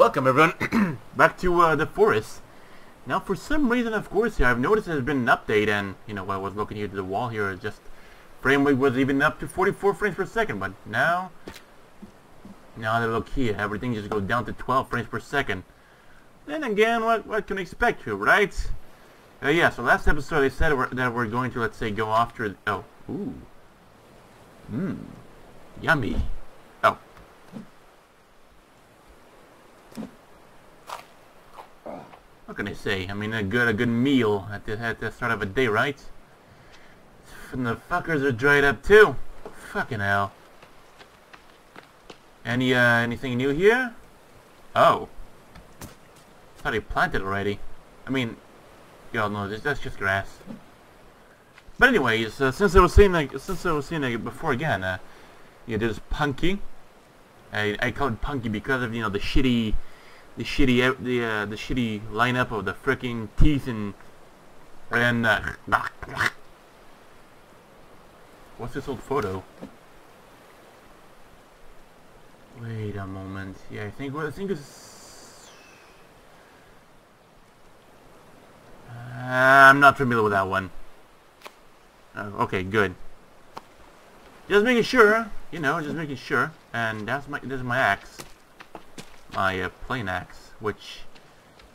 Welcome everyone back to uh, the forest. Now for some reason of course here I've noticed there's been an update and you know while I was looking here to the wall here it just frame rate was even up to 44 frames per second but now now that I look here everything just goes down to 12 frames per second. Then again what, what can you expect here right? Uh, yeah so last episode they said we're, that we're going to let's say go after oh ooh mmm yummy oh What can I say? I mean, a good a good meal at the at the start of a day, right? And the fuckers are dried up too. Fucking hell. Any uh anything new here? Oh. Thought he planted already. I mean, y'all know this. That's just grass. But anyways, uh, since I was seeing like since I was saying like before again, uh, yeah, there's Punky. I I call it Punky because of you know the shitty the shitty the uh, the shitty lineup of the freaking teeth and and uh, what's this old photo? Wait a moment. Yeah, I think I think it's. Uh, I'm not familiar with that one. Uh, okay, good. Just making sure, you know, just making sure. And that's my this is my axe my uh, plane axe, which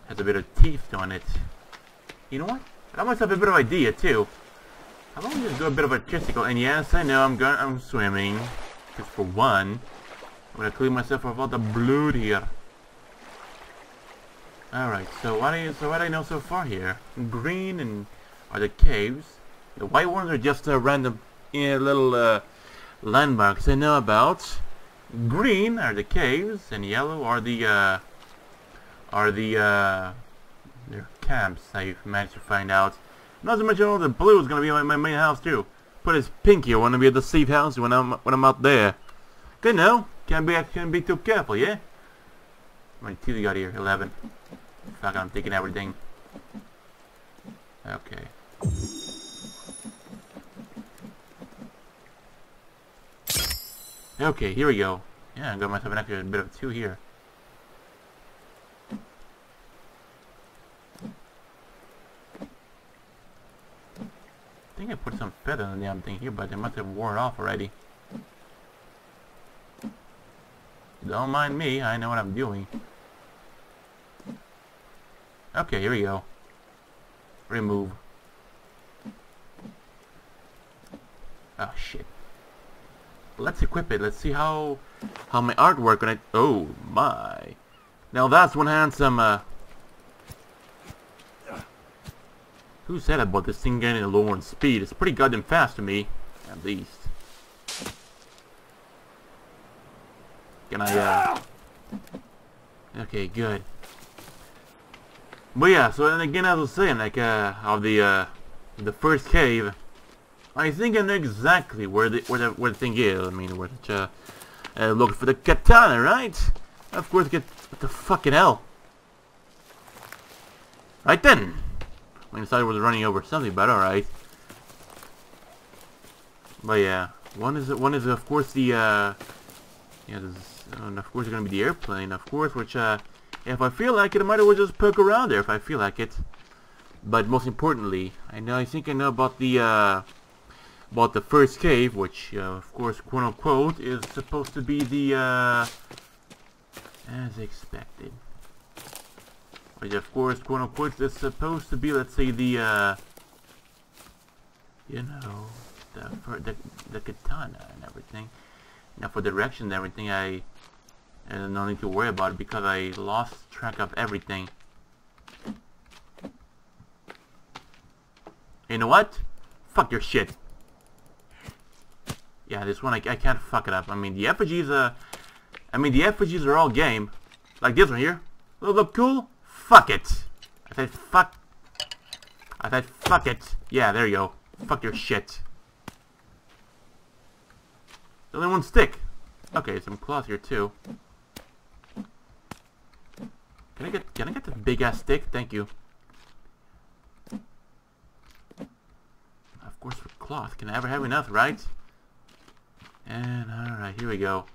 has a bit of teeth on it. You know what? I must have a bit of idea too. About we just do a bit of a testicle? And yes, I know I'm going. I'm swimming. Just for one, I'm gonna clean myself of all the blood here. All right. So what do you, so what do I know so far here? Green and are the caves. The white ones are just a random uh, little uh, landmarks I know about. Green are the caves, and yellow are the uh, are the uh, their camps. I've managed to find out. Not to mention all the blue is gonna be my, main house too. Put his pinky. I Want to be at the safe house when I'm when I'm out there. Good now. Can't be can't be too careful, yeah. How many teeth you got here? Eleven. Fuck, I'm taking everything. Okay. Okay, here we go. Yeah, I got myself an extra bit of two here. I think I put some feather on the damn thing here, but they must have worn off already. Don't mind me, I know what I'm doing. Okay, here we go. Remove. Oh shit. Let's equip it. Let's see how how my artwork on it. Oh my! Now that's one handsome. Uh, who said about this thing getting a low on speed? It's pretty goddamn fast to me, at least. Can I? Uh, okay, good. But yeah, so and again, as I was saying, like uh, of the uh, the first cave. I think I know exactly where the where the where the thing is. I mean, where the uh, uh, looking for the katana, right? Of course, get what the fucking hell. Right then. I decided I was running over something, but all right. But yeah, one is one is of course the uh, yeah, and of course it's gonna be the airplane, of course, which uh, if I feel like it, I might as well just poke around there if I feel like it. But most importantly, I know I think I know about the uh about the first cave, which, uh, of course, quote-unquote, is supposed to be the, uh, as expected. Which, of course, quote-unquote, is supposed to be, let's say, the, uh, you know, the, the, the katana and everything. Now, for direction and everything, I, I no need to worry about it because I lost track of everything. You know what? Fuck your shit. Yeah, this one, I, I can't fuck it up. I mean, the effigies, uh, I mean, the effigies are all game. Like this one here. Look, look cool? Fuck it. I said fuck. I said fuck it. Yeah, there you go. Fuck your shit. The only one stick. Okay, some cloth here too. Can I get can I get the big ass stick? Thank you. Of course for cloth. Can I ever have enough, right? And alright, here we go.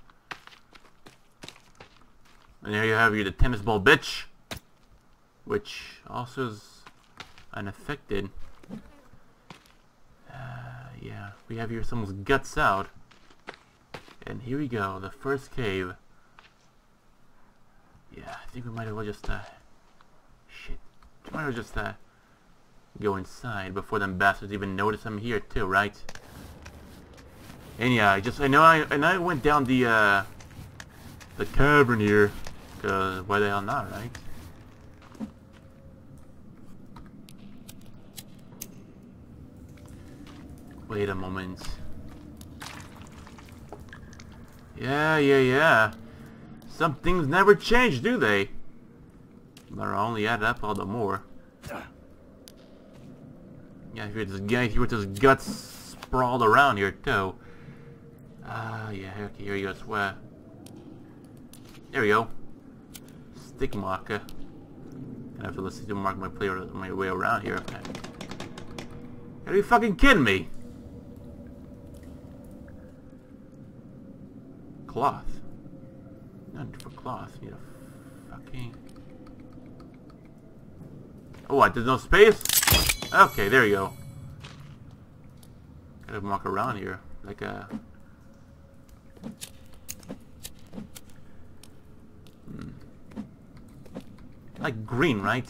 And there you have your the tennis ball bitch. Which also is unaffected. Uh, yeah, we have here someone's guts out. And here we go, the first cave. Yeah, I think we might as well just, uh... Shit. We might as well just, uh... Go inside before them bastards even notice I'm here too, right? And yeah, I just, I know I, and I went down the, uh... The cavern here. Cause why the hell not, right? Wait a moment. Yeah, yeah, yeah. Some things never change, do they? But only add up all the more. Yeah, here this guy here with his guts sprawled around here too. Ah, uh, yeah, okay, here he goes. Where? There we go. Stick marker. I have to listen to mark my player my way around here. Okay. Are you fucking kidding me? Cloth. None for cloth. Need a fucking. Oh, what? There's no space? Okay, there you go. Gotta walk around here like a. Hmm. Like green, right?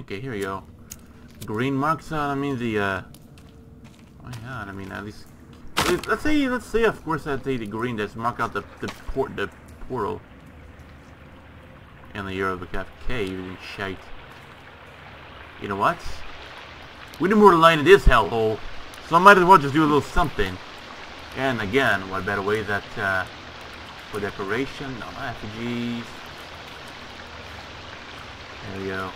Okay, here we go. Green marks out. I mean the. Uh, my God, I mean at least. Let's say, let's say, of course, I say the green that's mark out the the port the portal. And the Euro Cave and shite. You know what? We need more light in this hellhole, so I might as well just do a little something. And again, what better way that uh, for decoration? No effigies. There we go.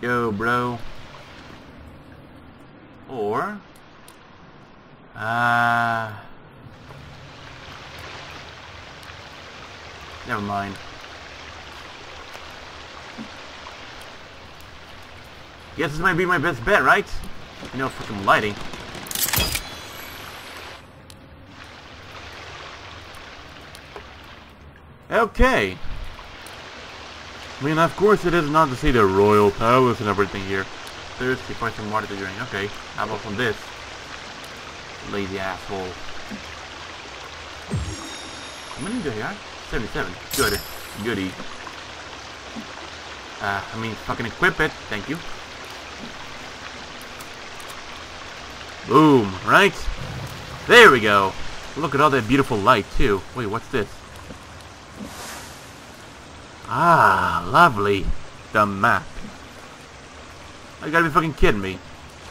Yo, bro. Or, uh, never mind. Guess this might be my best bet, right? You know, some lighting. Okay. I mean, of course it is not to see the royal palace and everything here. Thirsty, find some water to drink. Okay, how about from this? Lazy asshole. How many do I got? 77. Good. Goody. Uh, I mean, fucking equip it. Thank you. Boom, right? There we go. Look at all that beautiful light, too. Wait, what's this? Ah, lovely. The map. You gotta be fucking kidding me.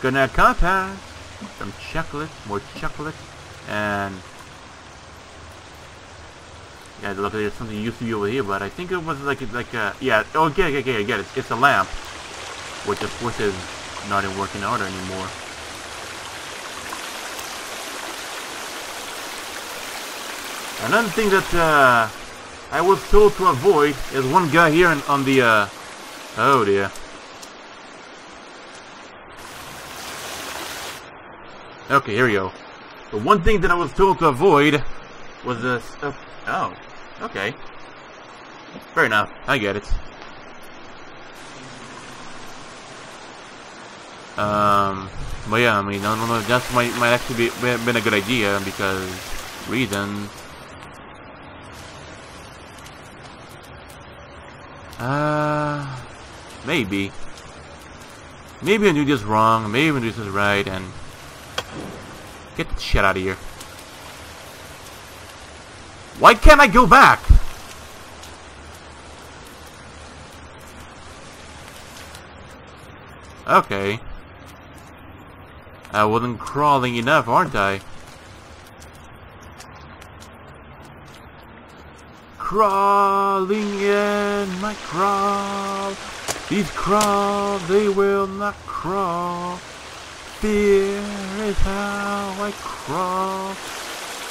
Gonna contact. Some chocolate, more chocolate, and yeah, look, there's something used to be over here, but I think it was like like a yeah. Oh, it, get it, get it. It's a lamp, which of course is not in working order anymore. Another thing that uh, I was told to avoid is one guy here on, on the uh, oh dear. Okay, here we go. The one thing that I was told to avoid was this. Oh, oh, okay. Fair enough. I get it. Um, but yeah, I mean, no, no, no, that might might actually be been a good idea because reason. Uh, maybe. Maybe I knew this wrong. Maybe I knew this right, and Get the shit out of here. Why can't I go back? Okay. I wasn't crawling enough, aren't I? Crawling in my crawl. These crawl, they will not crawl. Fear is how I crawl,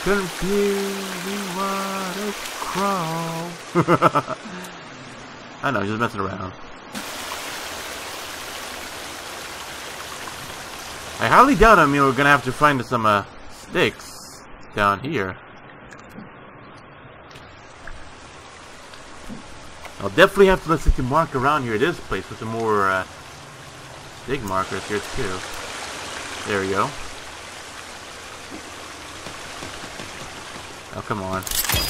confusing what is crawl. I know, just messing around. I highly doubt, I mean, we're gonna have to find some, uh, sticks down here. I'll definitely have to let's see, mark around here this place with some more, uh, stick markers here, too. There we go. Oh, come on.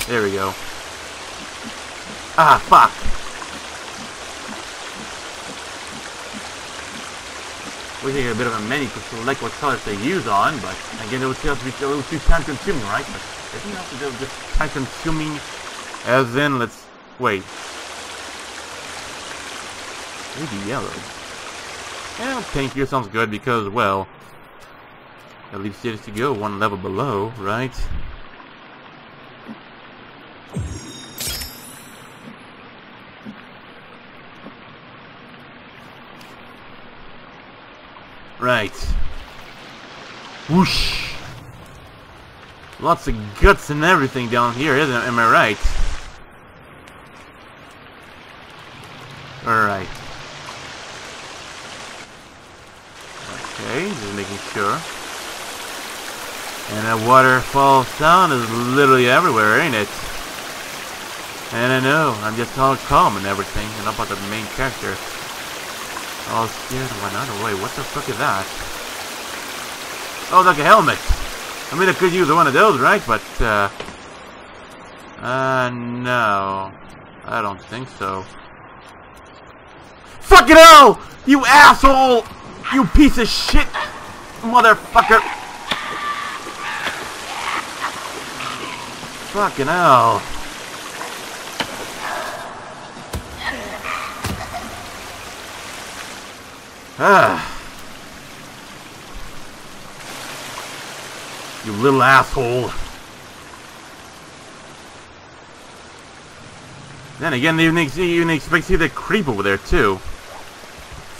There we go. Ah, fuck! We need a bit of a menu to select what colors they use on, but again, it would still be a little too time consuming, right? But isn't that just time consuming? As in, let's wait. Maybe yellow. Yeah, pink here sounds good because, well, at least it is to go one level below, right? Right. Whoosh. Lots of guts and everything down here, isn't it? Am I right? Alright. Okay, just making sure. And that waterfall sound is literally everywhere, ain't it? And I know, I'm just all calm and everything, and about the main character. All scared of another way. What the fuck is that? Oh, like a helmet. I mean, I could use one of those, right? But, uh... Uh, no. I don't think so. Fucking hell! You asshole! You piece of shit! Motherfucker! Fucking hell. Ah. You little asshole. Then again, they even, even expect to see the creep over there, too.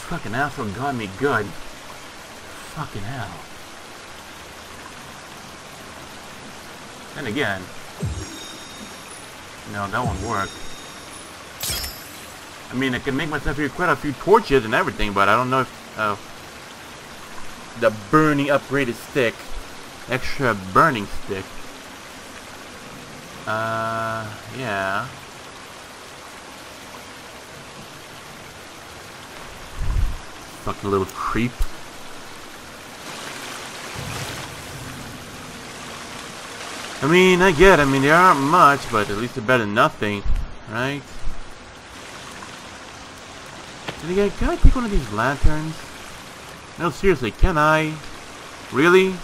Fucking asshole got me good. Fucking hell. And again. No, that won't work. I mean, I can make myself here quite a few torches and everything, but I don't know if... Oh. The burning upgraded stick. Extra burning stick. Uh, yeah. Fucking little creep. I mean, I get I mean, there aren't much, but at least they're better than nothing, right? And again, can I take one of these lanterns? No, seriously, can I? Really?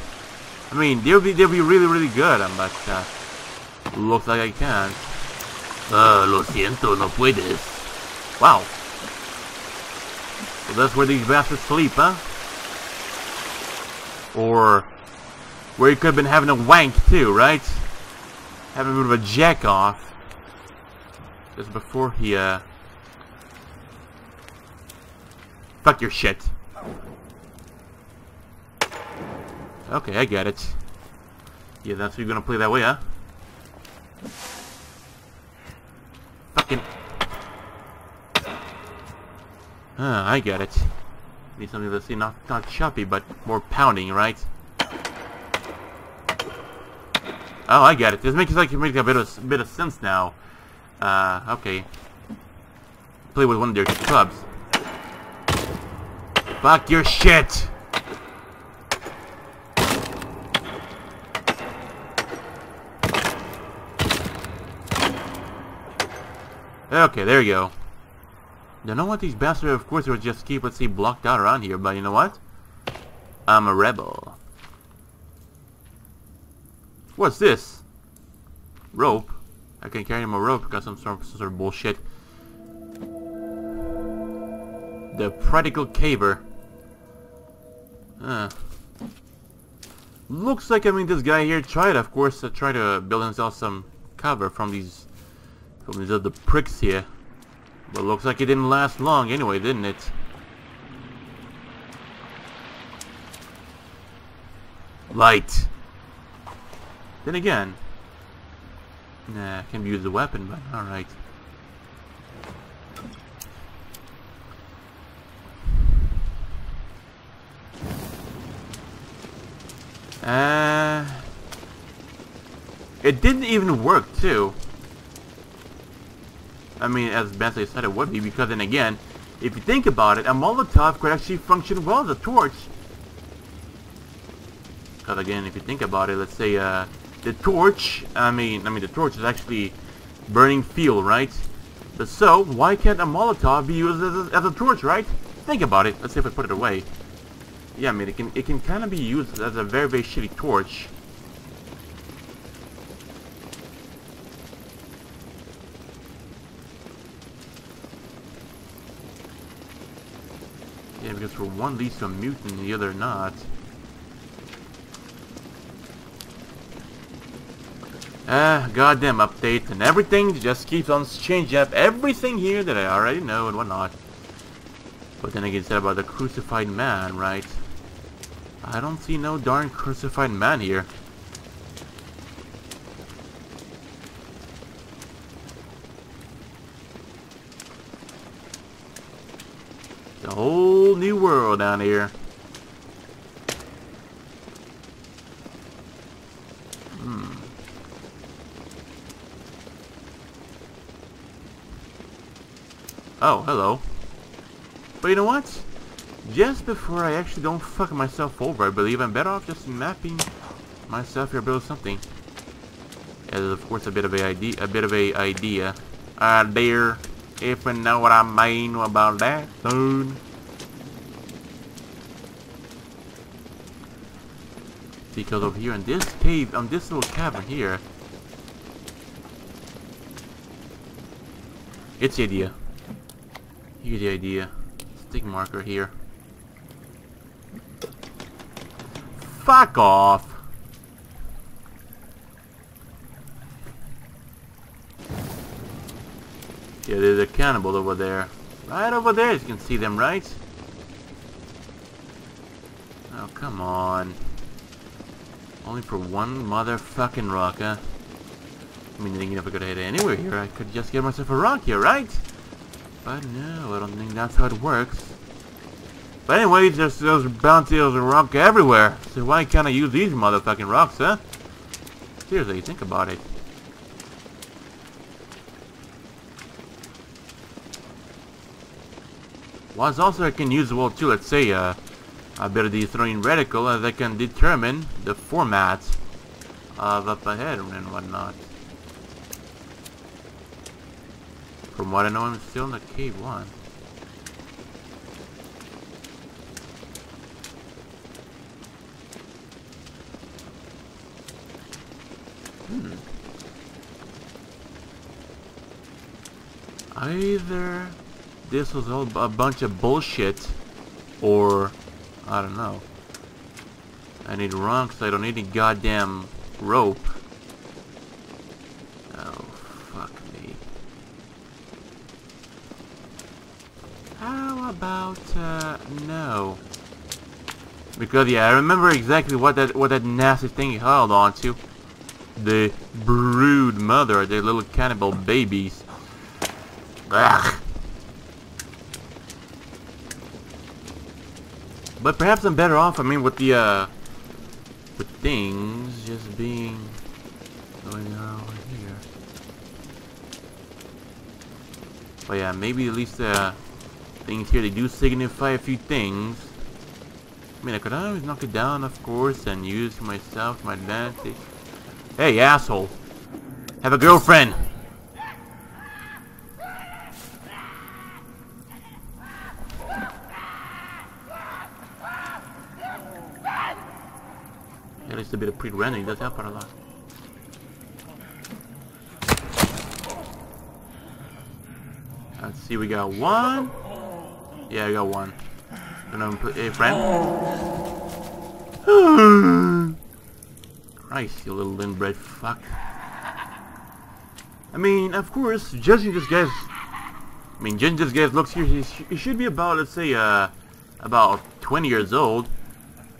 I mean, they'll be they'll be really really good, but uh, looks like I can't. Uh, lo siento, no puedes. Wow. That's where these bastards sleep, huh? Or where he could have been having a wank too, right? Having a bit of a jack off. Just before he uh Fuck your shit. Okay, I get it. Yeah, that's you're gonna play that way, huh? Fucking... Ah, I get it. Need something that's not not choppy, but more pounding, right? Oh, I get it. This makes like makes a bit of bit of sense now. Uh, okay. Play with one of their clubs. Fuck your shit! Okay, there you go. You know what? These bastards, of course, would just keep, let's see, blocked out around here, but you know what? I'm a rebel. What's this? Rope? I can carry more rope because some sort of, some sort of bullshit. The Prodigal Caver. Uh. Looks like, I mean, this guy here tried, of course, to try to build himself some cover from these, from these other pricks here. But looks like it didn't last long anyway, didn't it? Light! Then again... Nah, can use the weapon, but alright. Uh, it didn't even work, too. I mean, as I said it would be, because then again, if you think about it, a Molotov could actually function well as a torch. Because again, if you think about it, let's say uh, the torch, I mean, I mean the torch is actually burning fuel, right? But so, why can't a Molotov be used as a, as a torch, right? Think about it. Let's see if I put it away. Yeah, I mean, it can it can kind of be used as a very very shitty torch. For one leads to a mutant, the other not. Ah, goddamn update, and everything just keeps on changing up everything here that I already know and whatnot. But then again, said about the crucified man, right? I don't see no darn crucified man here. The whole world down here. Hmm. Oh, hello. But you know what? Just before I actually don't fuck myself over, I believe I'm better off just mapping myself here build something. As of course a bit of a idea a bit of a idea. If you know what I mean about that, dude. Because over here in this cave, on this little cavern here, it's the idea. Here's the idea. Stick marker here. Fuck off! Yeah, there's a cannibal over there. Right over there, you can see them, right? Oh, come on. Only for one motherfucking rock, huh? I mean, thinking if I could hit anywhere here, I could just get myself a rock here, right? But no, I don't think that's how it works. But anyway, there's those bounties of rock everywhere. So why can't I use these motherfucking rocks, huh? Seriously, think about it. Once also I can use, well, too, let's say, uh, ability throwing reticle as I can determine the format of up ahead and whatnot. From what I know, I'm still in the cave one. Hmm. Either this was all a bunch of bullshit, or I don't know. I need rungs. I don't need any goddamn rope. Oh, fuck me. How about, uh, no? Because, yeah, I remember exactly what that what that nasty thing he held on to. The brood mother, the little cannibal babies. Ugh. But perhaps I'm better off, I mean, with the, uh, with things just being going on here. But yeah, maybe at least, uh, things here, they do signify a few things. I mean, I could always knock it down, of course, and use myself, my advantage. Hey, asshole. Have a girlfriend. A bit of pre-rendering does help out a lot. Let's see, we got one. Yeah, I got one. And I'm a friend. Christ, you little inbred fuck. I mean, of course, judging this guy's... I mean, judging this guy's looks here, he, sh he should be about, let's say, uh, about 20 years old.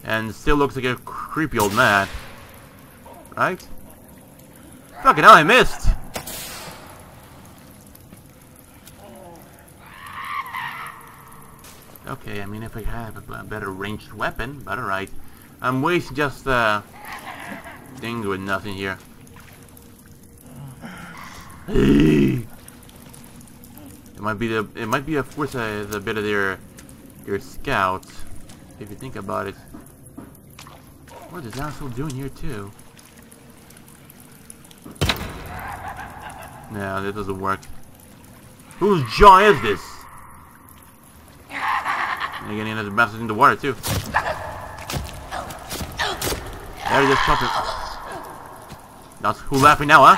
And still looks like a creepy old man. Right? Fucking hell, I missed! Okay, I mean, if I have a better ranged weapon, but alright. I'm wasting just, uh, Thing with nothing here. It might be the. It might be, of course, a, a bit of their your scouts, if you think about it. What is asshole doing here too? No, that doesn't work. Whose jaw is this? And again, another bastard in the water too. There, just chop it. That's who laughing now, huh?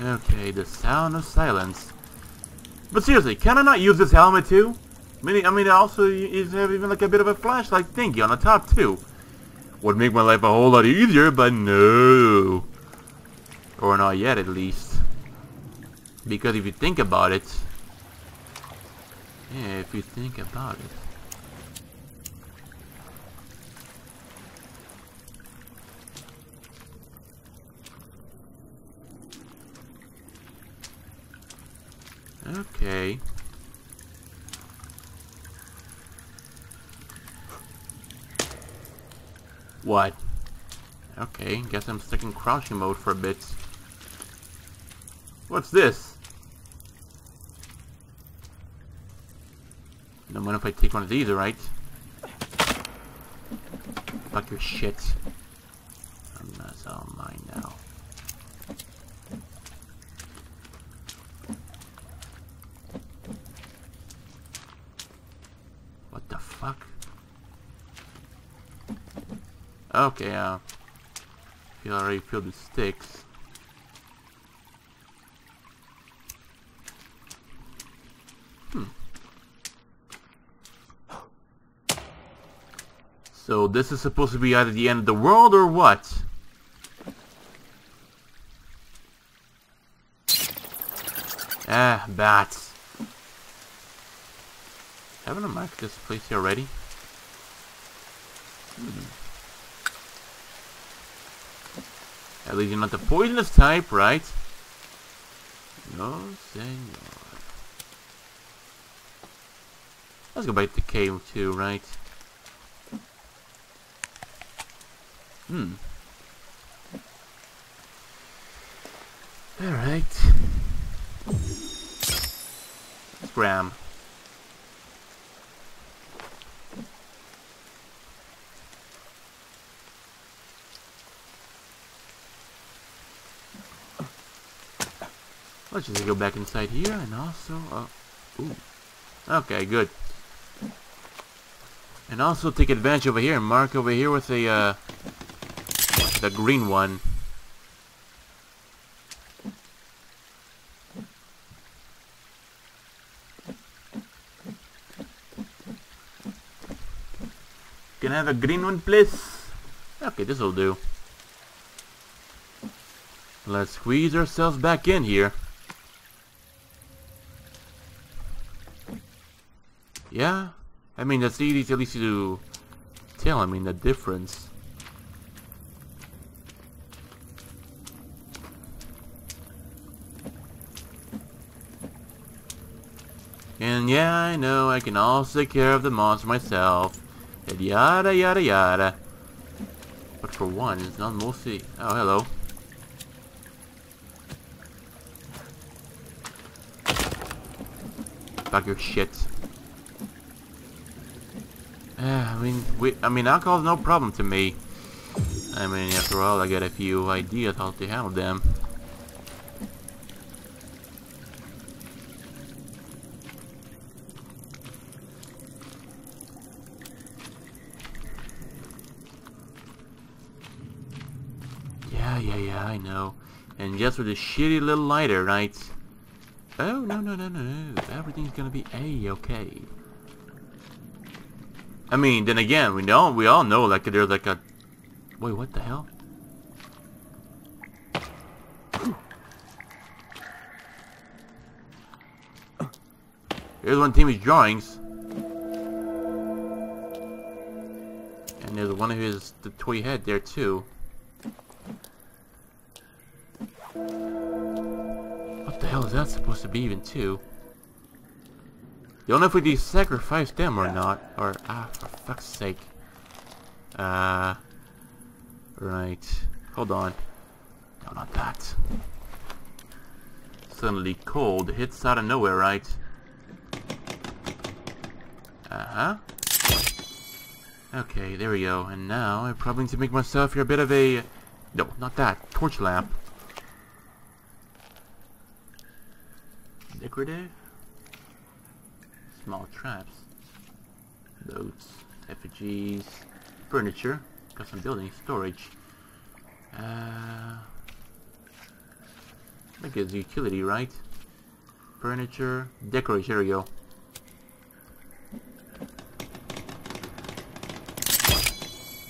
Okay, the sound of silence. But seriously, can I not use this helmet too? I mean, I mean, also is have even like a bit of a flashlight thingy on the top too. Would make my life a whole lot easier, but no. Or not yet, at least. Because if you think about it... Yeah, if you think about it... Okay. What? Okay, guess I'm stuck in crouching mode for a bit. What's this? No mind if I take one of these, alright? Fuck your shit. That's all mine now. What the fuck? Okay, uh... You already feel the sticks. Hmm. So this is supposed to be either the end of the world or what? Ah, bats. Haven't I marked this place here already? Hmm. At least you're not the poisonous type, right? No, senor. Let's go back to cave too, right? Hmm. Alright. Scram. Let's just go back inside here and also, uh, ooh. Okay, good. And also take advantage over here and mark over here with a, uh, the green one. Can I have a green one, please? Okay, this'll do. Let's squeeze ourselves back in here. Yeah, I mean that's easy to at least to tell. I mean the difference. And yeah, I know I can also take care of the monster myself. And yada yada yada. But for one, it's not mostly... Oh, hello. Fuck your shit. Uh, I mean, we, I mean, alcohol's no problem to me. I mean, after all, I got a few ideas how to handle them. Yeah, yeah, yeah, I know. And just with a shitty little lighter, right? Oh, no, no, no, no, no. Everything's gonna be A-okay. I mean, then again, we know we all know like they're like a wait, what the hell? Here's one of Timmy's drawings. And there's one of his the toy head there too. What the hell is that supposed to be even too? Don't know if we sacrifice them or not. Or, ah, for fuck's sake. Uh, Right. Hold on. No, not that. Suddenly cold hits out of nowhere, right? Uh-huh. Okay, there we go. And now I probably need to make myself here a bit of a... No, not that. Torch lamp. Decorative? Small traps. Notes. Effigies. Furniture. Custom building. Storage. Uh... That gives utility, right? Furniture. Decoration. Here we go.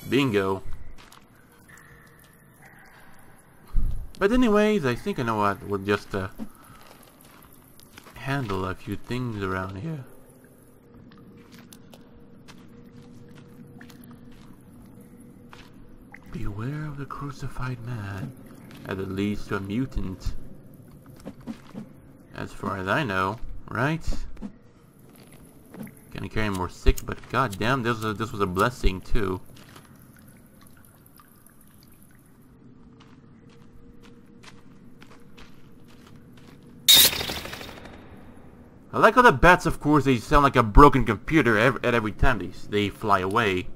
Bingo. But anyways, I think I know what. We'll just uh, handle a few things around here. Beware of the crucified man, as it leads to a mutant. As far as I know, right? Gonna carry more sick, but goddamn, this was a, this was a blessing too. I like how the bats, of course, they sound like a broken computer every, at every time they, they fly away.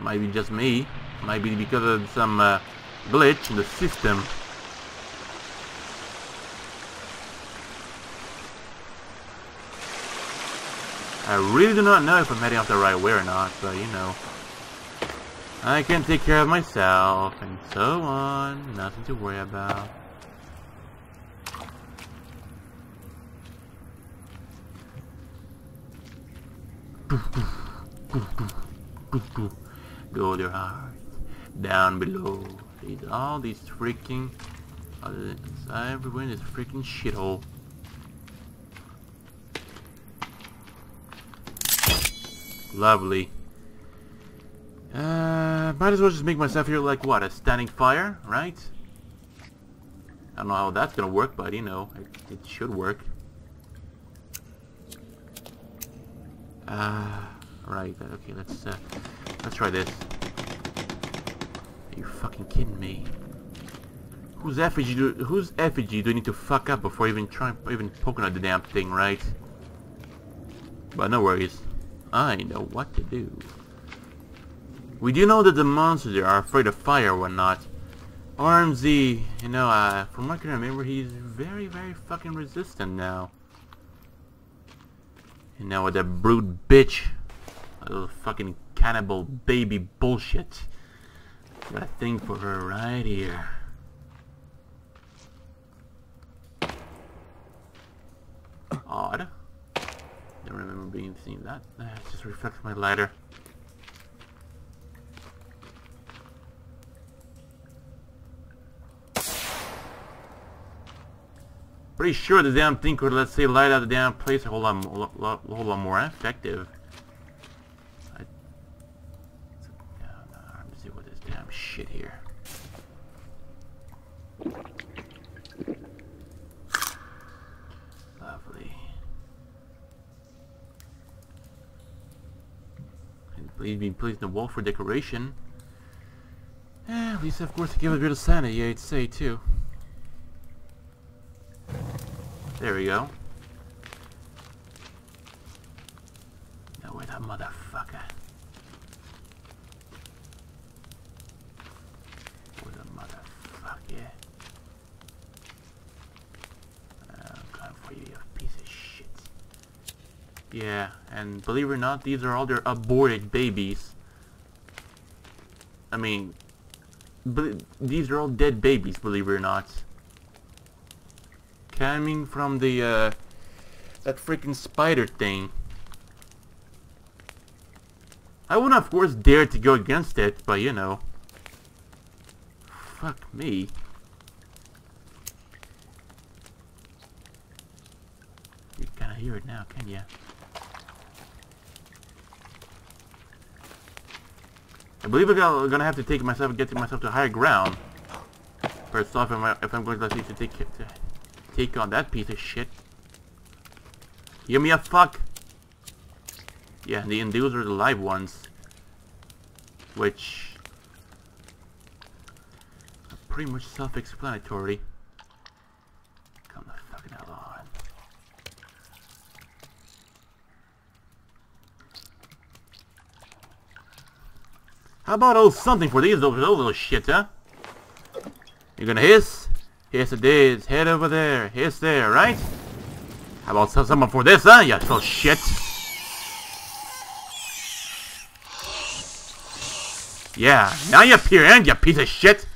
Might be just me. Maybe because of some uh, glitch in the system. I really do not know if I'm heading off the right way or not, but you know. I can take care of myself, and so on. Nothing to worry about. Go their heart down below. These all these freaking everywhere this freaking shithole. Lovely. Uh, might as well just make myself here like what, a standing fire, right? I don't know how that's gonna work, but you know, it, it should work. Uh, right, okay, let's, uh, let's try this. Are you fucking kidding me? Whose effigy do, whose effigy do you need to fuck up before even trying, even poking at the damn thing, right? But no worries. I know what to do. We do know that the monsters are afraid of fire or whatnot. Armsy, you know, uh, from what I can remember, he's very, very fucking resistant now. And now with that brute bitch, a little fucking cannibal baby bullshit. Got a thing for her right here. Odd. Don't remember being seen that. Uh, just reflects my lighter. Pretty sure the damn thing could, let's say, light out the damn place a whole lot, a whole lot more effective. I, yeah, no, let me see what this damn shit here. Lovely. And please be pleased the wall for decoration. Eh, at least, of course, give a bit of sanity, I'd say, too. There we go. Now where that motherfucker? Where the motherfucker? I'm coming for you, you piece of shit. Yeah, and believe it or not, these are all their aborted babies. I mean, these are all dead babies, believe it or not coming from the, uh, that freaking spider thing. I wouldn't, of course, dare to go against it, but you know. Fuck me. You kinda hear it now, can ya? I believe I'm gonna have to take myself, and get myself to higher ground. First off, if I'm going to to take to take on that piece of shit. Give me a fuck. Yeah, the, those are the live ones. Which... Are pretty much self-explanatory. Come the fucking hell on. How about little something for these little, little shits, huh? You gonna hiss? Hiss it is. Head over there. Hiss there, right? How about some, someone for this, huh? You little shit. Yeah, now you appear, and you piece of shit.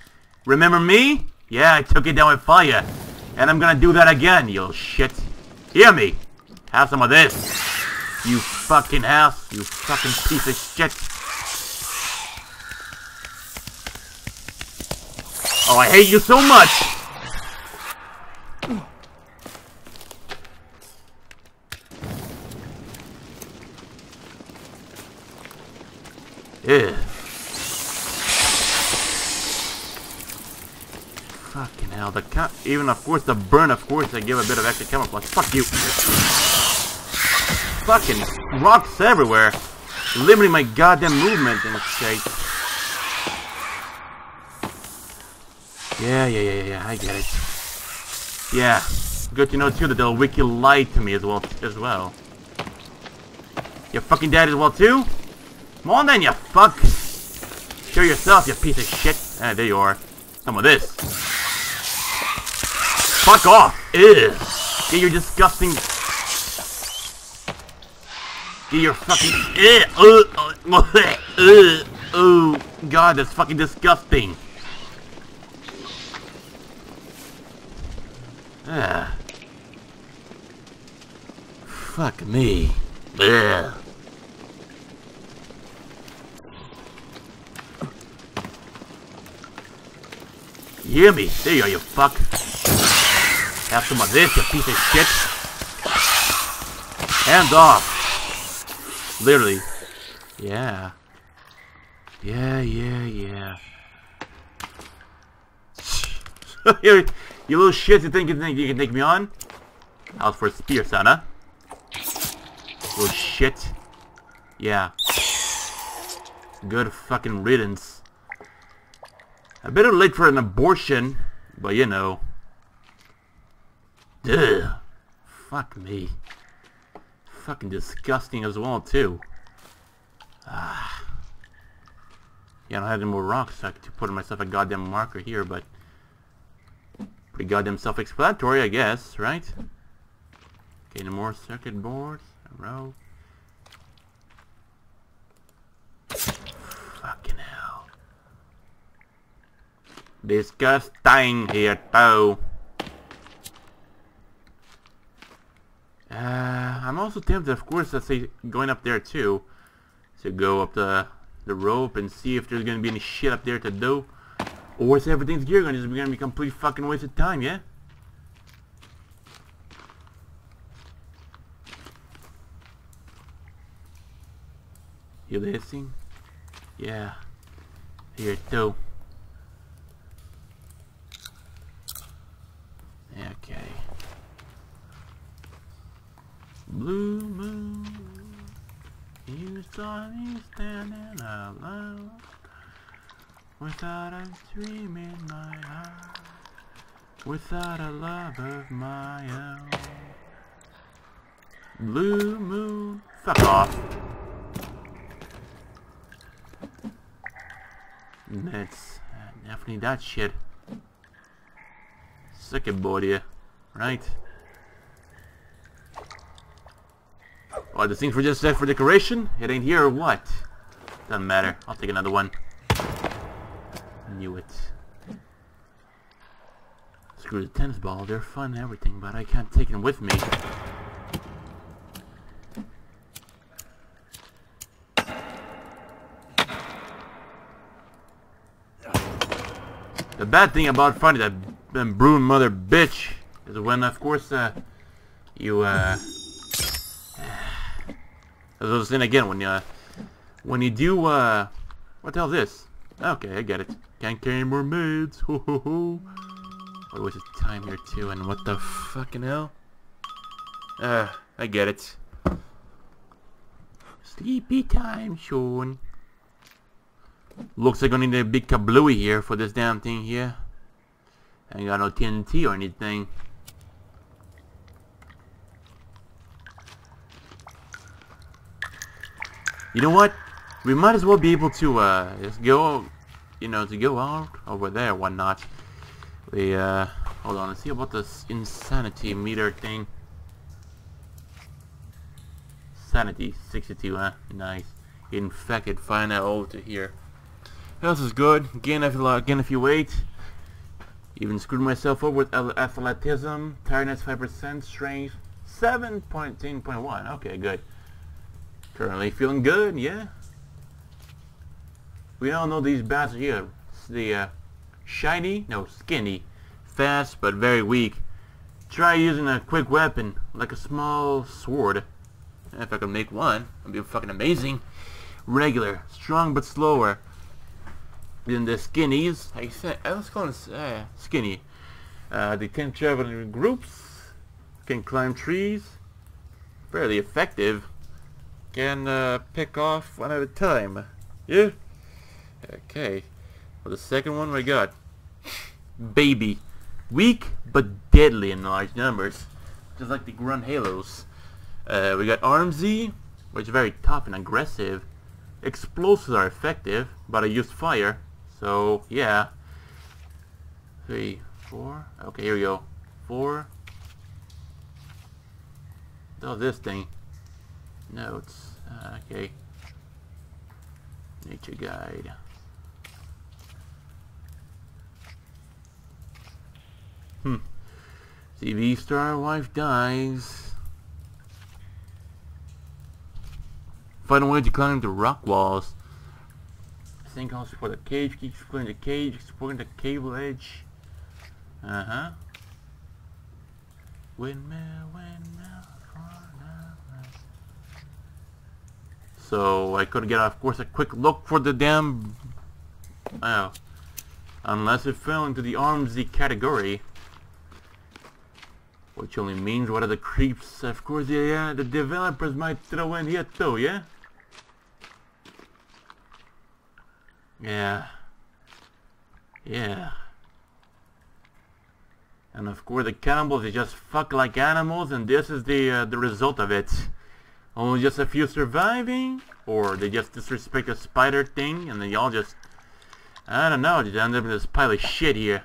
Remember me? Yeah, I took it down with fire. And I'm gonna do that again, you little shit. Hear me? Have some of this. You fucking house, you fucking piece of shit. Oh, I hate you so much! Ugh. Fucking hell, the cut, even of course the burn, of course, they give a bit of extra camouflage. Fuck you. Fucking rocks everywhere. Limiting my goddamn movement in this case. Yeah, yeah, yeah, yeah, I get it. Yeah, good to know too that the wiki lied to me as well, as well. Your fucking dad as well too? Come on then, you fuck! Show yourself, you piece of shit! Ah, there you are. Some of this. Fuck off! Ew! Get your disgusting... Get your fucking... Ew! Uh, uh, oh, God, that's fucking disgusting! Ah. Fuck me. You hear me? There you are, you fuck. Have some of this, you piece of shit. Hands off. Literally. Yeah. Yeah, yeah, yeah. you, little shit, you think you think you can take me on? Out for a spear, son, huh? Little shit. Yeah. Good fucking riddance. A bit late for an abortion, but you know. Ugh. Fuck me. Fucking disgusting as well, too. Ah. Yeah, I don't have any more rocks, so I could put myself a goddamn marker here, but... Pretty goddamn self-explanatory, I guess, right? Okay, no more circuit boards. A row. Fucking hell. Disgusting here, too. Uh, I'm also tempted, of course, let's say, going up there, too. To go up the, the rope and see if there's gonna be any shit up there to do. Or is everything's gear just be gonna be complete fucking waste of time, yeah? You listening? Yeah. Here too. Okay. Blue moon, you saw me standing alone, without a dream in my heart, without a love of my own. Blue moon, fuck off. That's uh, definitely that shit. Second boy you, right? Oh, the things were just set for decoration? It ain't here or what? Doesn't matter. I'll take another one. Knew it. Screw the tennis ball. They're fun and everything, but I can't take them with me. The bad thing about finding that broom mother bitch is when, of course, uh, you, uh, as I was saying again, when you, uh, when you do, uh, what the hell is this? Okay, I get it. Can't carry more maids. Ho ho ho. What was his time here too? And what the fucking hell? Uh, I get it. Sleepy time, Sean. Looks like I need a big kablooey here for this damn thing here. Ain't got no TNT or anything. You know what? We might as well be able to uh, just go, you know, to go out over there, whatnot. We uh, hold on, let's see about this insanity meter thing. Sanity 62, huh? Nice. Infected, find out over to here. This is good. Gain a, gain a few weight. Even screwed myself up with athleticism, tiredness 5%, strength 7.10.1. Okay, good. Currently feeling good, yeah. We all know these bats here. The uh, shiny, no, skinny, fast but very weak. Try using a quick weapon, like a small sword. If I could make one, it'd be fucking amazing. Regular, strong but slower. than the skinnies, I said, let's call uh, skinny. Uh, they can travel in groups, can climb trees, fairly effective, can uh, pick off one at a time. Yeah? Okay. Well, the second one we got, baby. Weak but deadly in large numbers, just like the grunt halos. Uh, we got Armsy, which is very tough and aggressive. Explosives are effective, but I use fire, so, yeah. Three, four. Okay, here we go. Four. Oh, this thing. Notes. Uh, okay. Nature guide. Hmm. TV star wife dies. Find a way to climb the rock walls thing calls for the cage, keep exploring the cage, exploring the cable edge. Uh-huh. Windmill, windmill, So I could get, of course, a quick look for the damn... Oh. Unless it fell into the Armsy category. Which only means what are the creeps, of course, yeah, yeah, the developers might throw in here too, yeah? Yeah. Yeah. And of course the cannibals they just fuck like animals and this is the uh, the result of it. Only just a few surviving or they just disrespect the spider thing and then y'all just I don't know, just end up in this pile of shit here.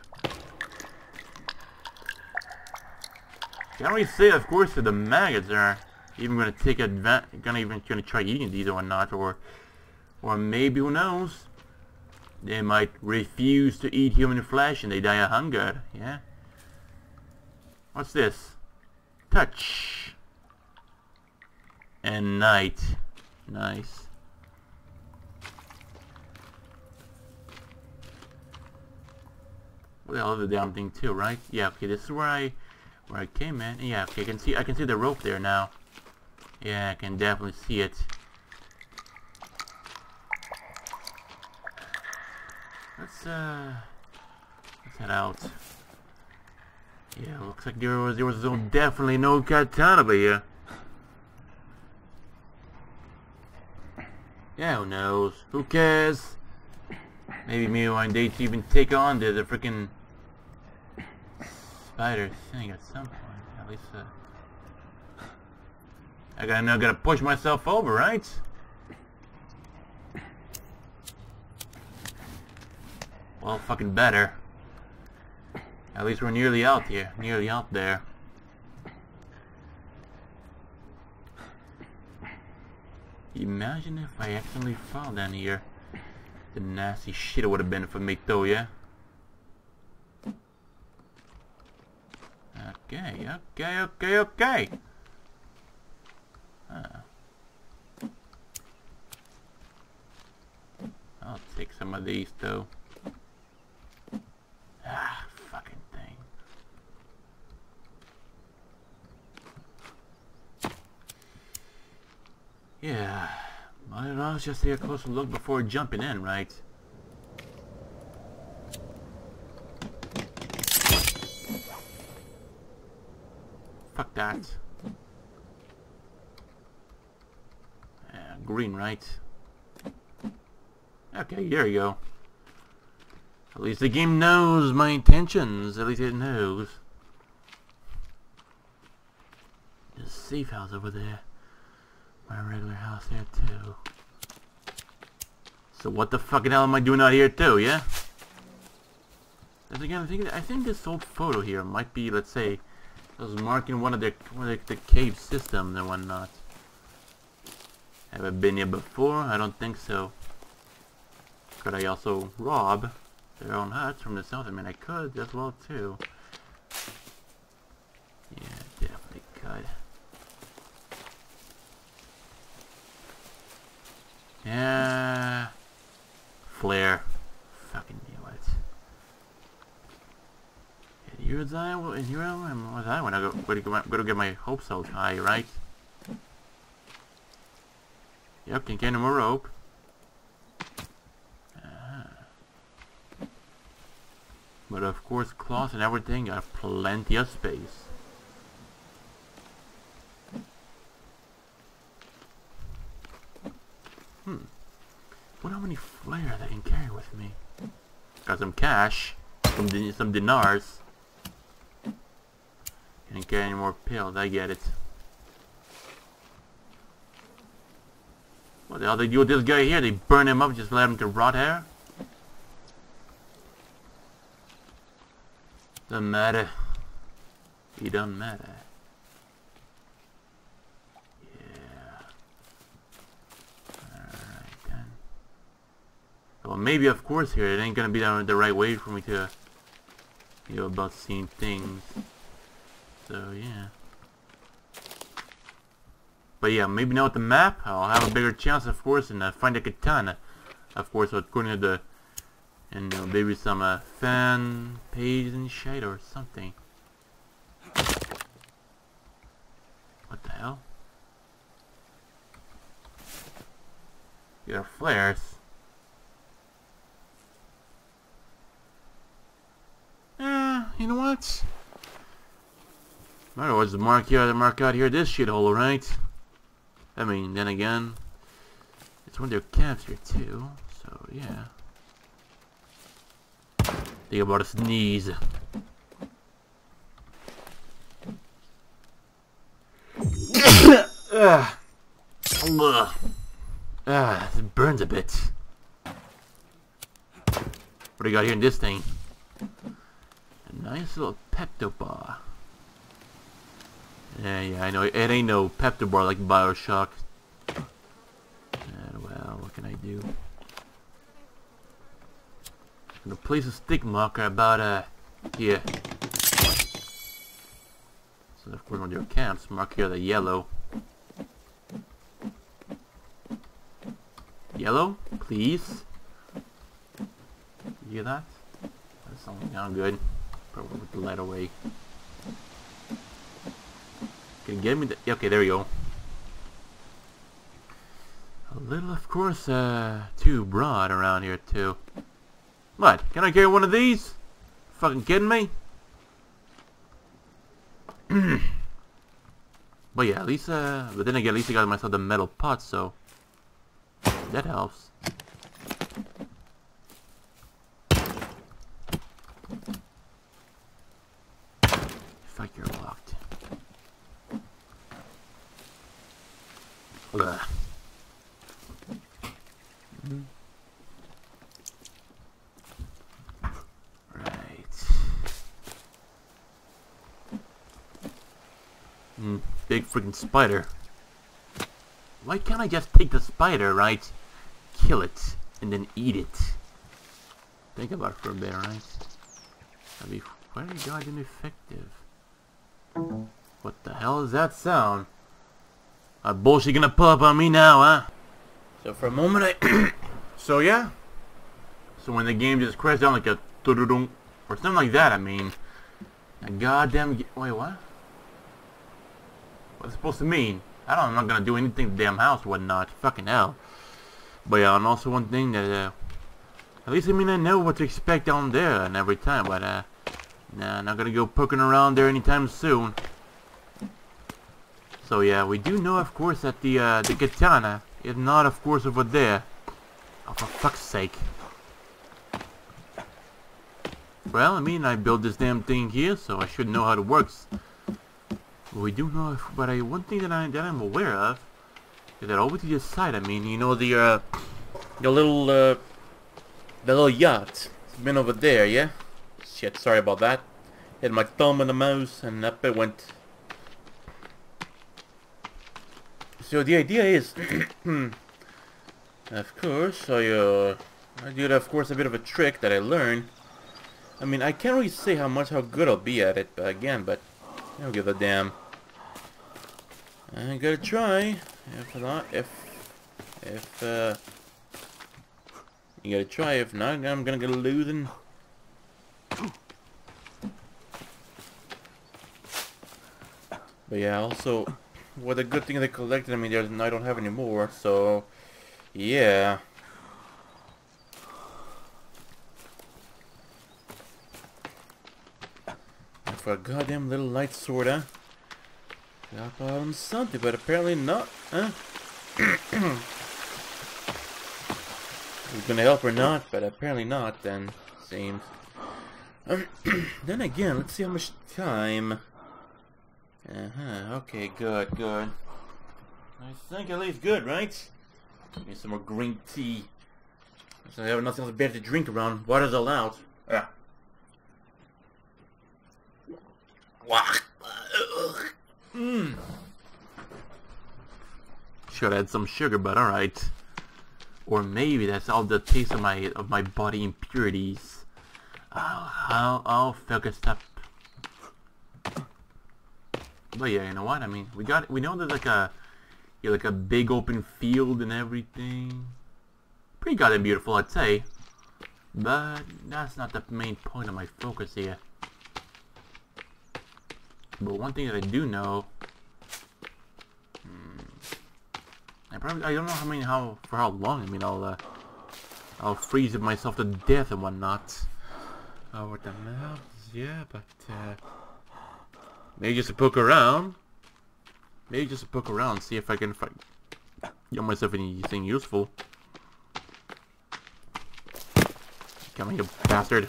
Can't really say of course that the maggots are even gonna take advantage gonna even gonna try eating these or not or or maybe who knows they might refuse to eat human flesh and they die of hunger, yeah? What's this? Touch. And night. Nice. Well, the damn thing too, right? Yeah, okay, this is where I where I came in. Yeah, okay, I can see I can see the rope there now. Yeah, I can definitely see it. Let's, uh, let's head out. Yeah, looks like there was, there was definitely no katana over here. Yeah, who knows? Who cares? Maybe me one day even take on the, the freaking spider thing at some point. At least, uh, I gotta know, gotta push myself over, right? Well, fucking better. At least we're nearly out here. Nearly out there. Imagine if I accidentally fell down here. The nasty shit it would have been for me though, yeah? Okay, okay, okay, okay. I'll take some of these though. Ah, fucking thing. Yeah, as well just take a closer look before jumping in, right? Fuck that. Yeah, green, right? Okay, here you go. At least the game knows my intentions. At least it knows. There's a safe house over there. My regular house there too. So what the fucking hell am I doing out here too, yeah? Because again, I think I think this old photo here might be, let's say, it was marking one of the one of the, the cave systems and whatnot. Have I been here before? I don't think so. Could I also rob their own huts from the south? I mean, I could as well too. Yeah, definitely could. Yeah. Flare. Fucking And here's I, and here I when I go, go to, go to get my hopes so high, right? Yep, can get any more rope. Ah. But of course, cloth and everything got plenty of space. Hmm. Wonder how many flares I can carry with me. Got some cash, some din some dinars. Can't get any more pills. I get it. What the hell they do with this guy here? They burn him up, just let him to rot here? Doesn't matter. He doesn't matter. Yeah. Alright then. Well, maybe of course here, it ain't gonna be the right way for me to, you know, about seeing things. So, yeah. But yeah, maybe now with the map, I'll have a bigger chance, of course, and uh, find a katana. Of course, according to the, and uh, maybe some uh, fan page and shit or something. What the hell? Your flares. Eh, you know what? Might as the mark here, the mark out here this shithole, right? I mean, then again, it's one of their camps here too, so yeah. Think about a sneeze. Ugh. Ugh. Ah, it burns a bit. What do you got here in this thing? A nice little Pepto bar. Yeah, yeah, I know. It ain't no Pepto bar like Bioshock. And well, what can I do? I'm gonna place a stick marker about uh here. So of course on your camps, mark here the yellow. Yellow, please. You hear that? That's something not good. Probably with the light away. You get me the... Okay, there we go. A little, of course, uh, too broad around here, too. What? Can I carry one of these? Fucking kidding me? but yeah, at least, uh, but then again, at least I got myself the metal pot, so that helps. Fuck, you're Ugh. Right. Mm, big freaking spider. Why can't I just take the spider, right? Kill it, and then eat it. Think about it for a bit, right? That'd be very goddamn effective. What the hell is that sound? A bullshit gonna pull up on me now, huh? So for a moment I... so yeah. So when the game just crashed down like a... Or something like that, I mean. A goddamn... Wait, what? What's it supposed to mean? I don't, I'm not gonna do anything to the damn house or whatnot. Fucking hell. But yeah, and also one thing that, uh, at least I mean I know what to expect down there and every time, but uh, nah, not gonna go poking around there anytime soon. So yeah, we do know of course that the, uh, the katana If not, of course, over there. Oh, for fuck's sake. Well, I mean, I built this damn thing here, so I should know how it works. We do know, if, but I, one thing that, I, that I'm aware of is that over to the side, I mean, you know, the, uh, the little, uh, the little yacht. It's been over there, yeah? Shit, sorry about that. Hit my thumb on the mouse, and up it went. So the idea is, of course, I, uh, I did, of course, a bit of a trick that I learned. I mean, I can't really say how much, how good I'll be at it, again, but I don't give a damn. I gotta try. If not, if, if, uh, you gotta try. If not, I'm gonna get losing. But yeah, also, what a good thing they collected, I mean, there's, I don't have any more, so, yeah. for a goddamn little light sorta. Got on something, but apparently not, huh? He's gonna help or not, but apparently not, then, seems. then again, let's see how much time. Uh-huh, okay, good, good. I think at least good, right? Need some more green tea. So I have nothing else better to drink around. Water's allowed. Yeah. Mmm. Should add some sugar, but alright. Or maybe that's all the taste of my of my body impurities. I'll I'll, I'll focus up. But yeah, you know what? I mean, we got we know there's like a yeah, like a big open field and everything. Pretty goddamn beautiful, I'd say. But that's not the main point of my focus here. But one thing that I do know, hmm, I probably I don't know how many how for how long. I mean, I'll uh, I'll freeze myself to death and whatnot. Over the mouth, yeah, but uh, maybe just to poke around. Maybe just to poke around, see if I can find get myself anything useful. Come you bastard!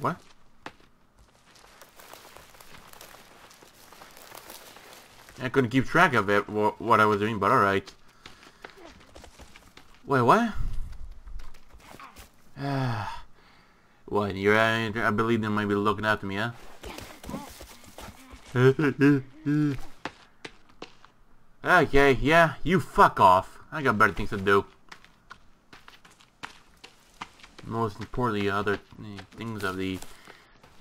What? I couldn't keep track of it, wh what I was doing, but alright. Wait, what? what, you're, I, I believe they might be looking after me, huh? okay, yeah, you fuck off. I got better things to do. Most importantly, other things of the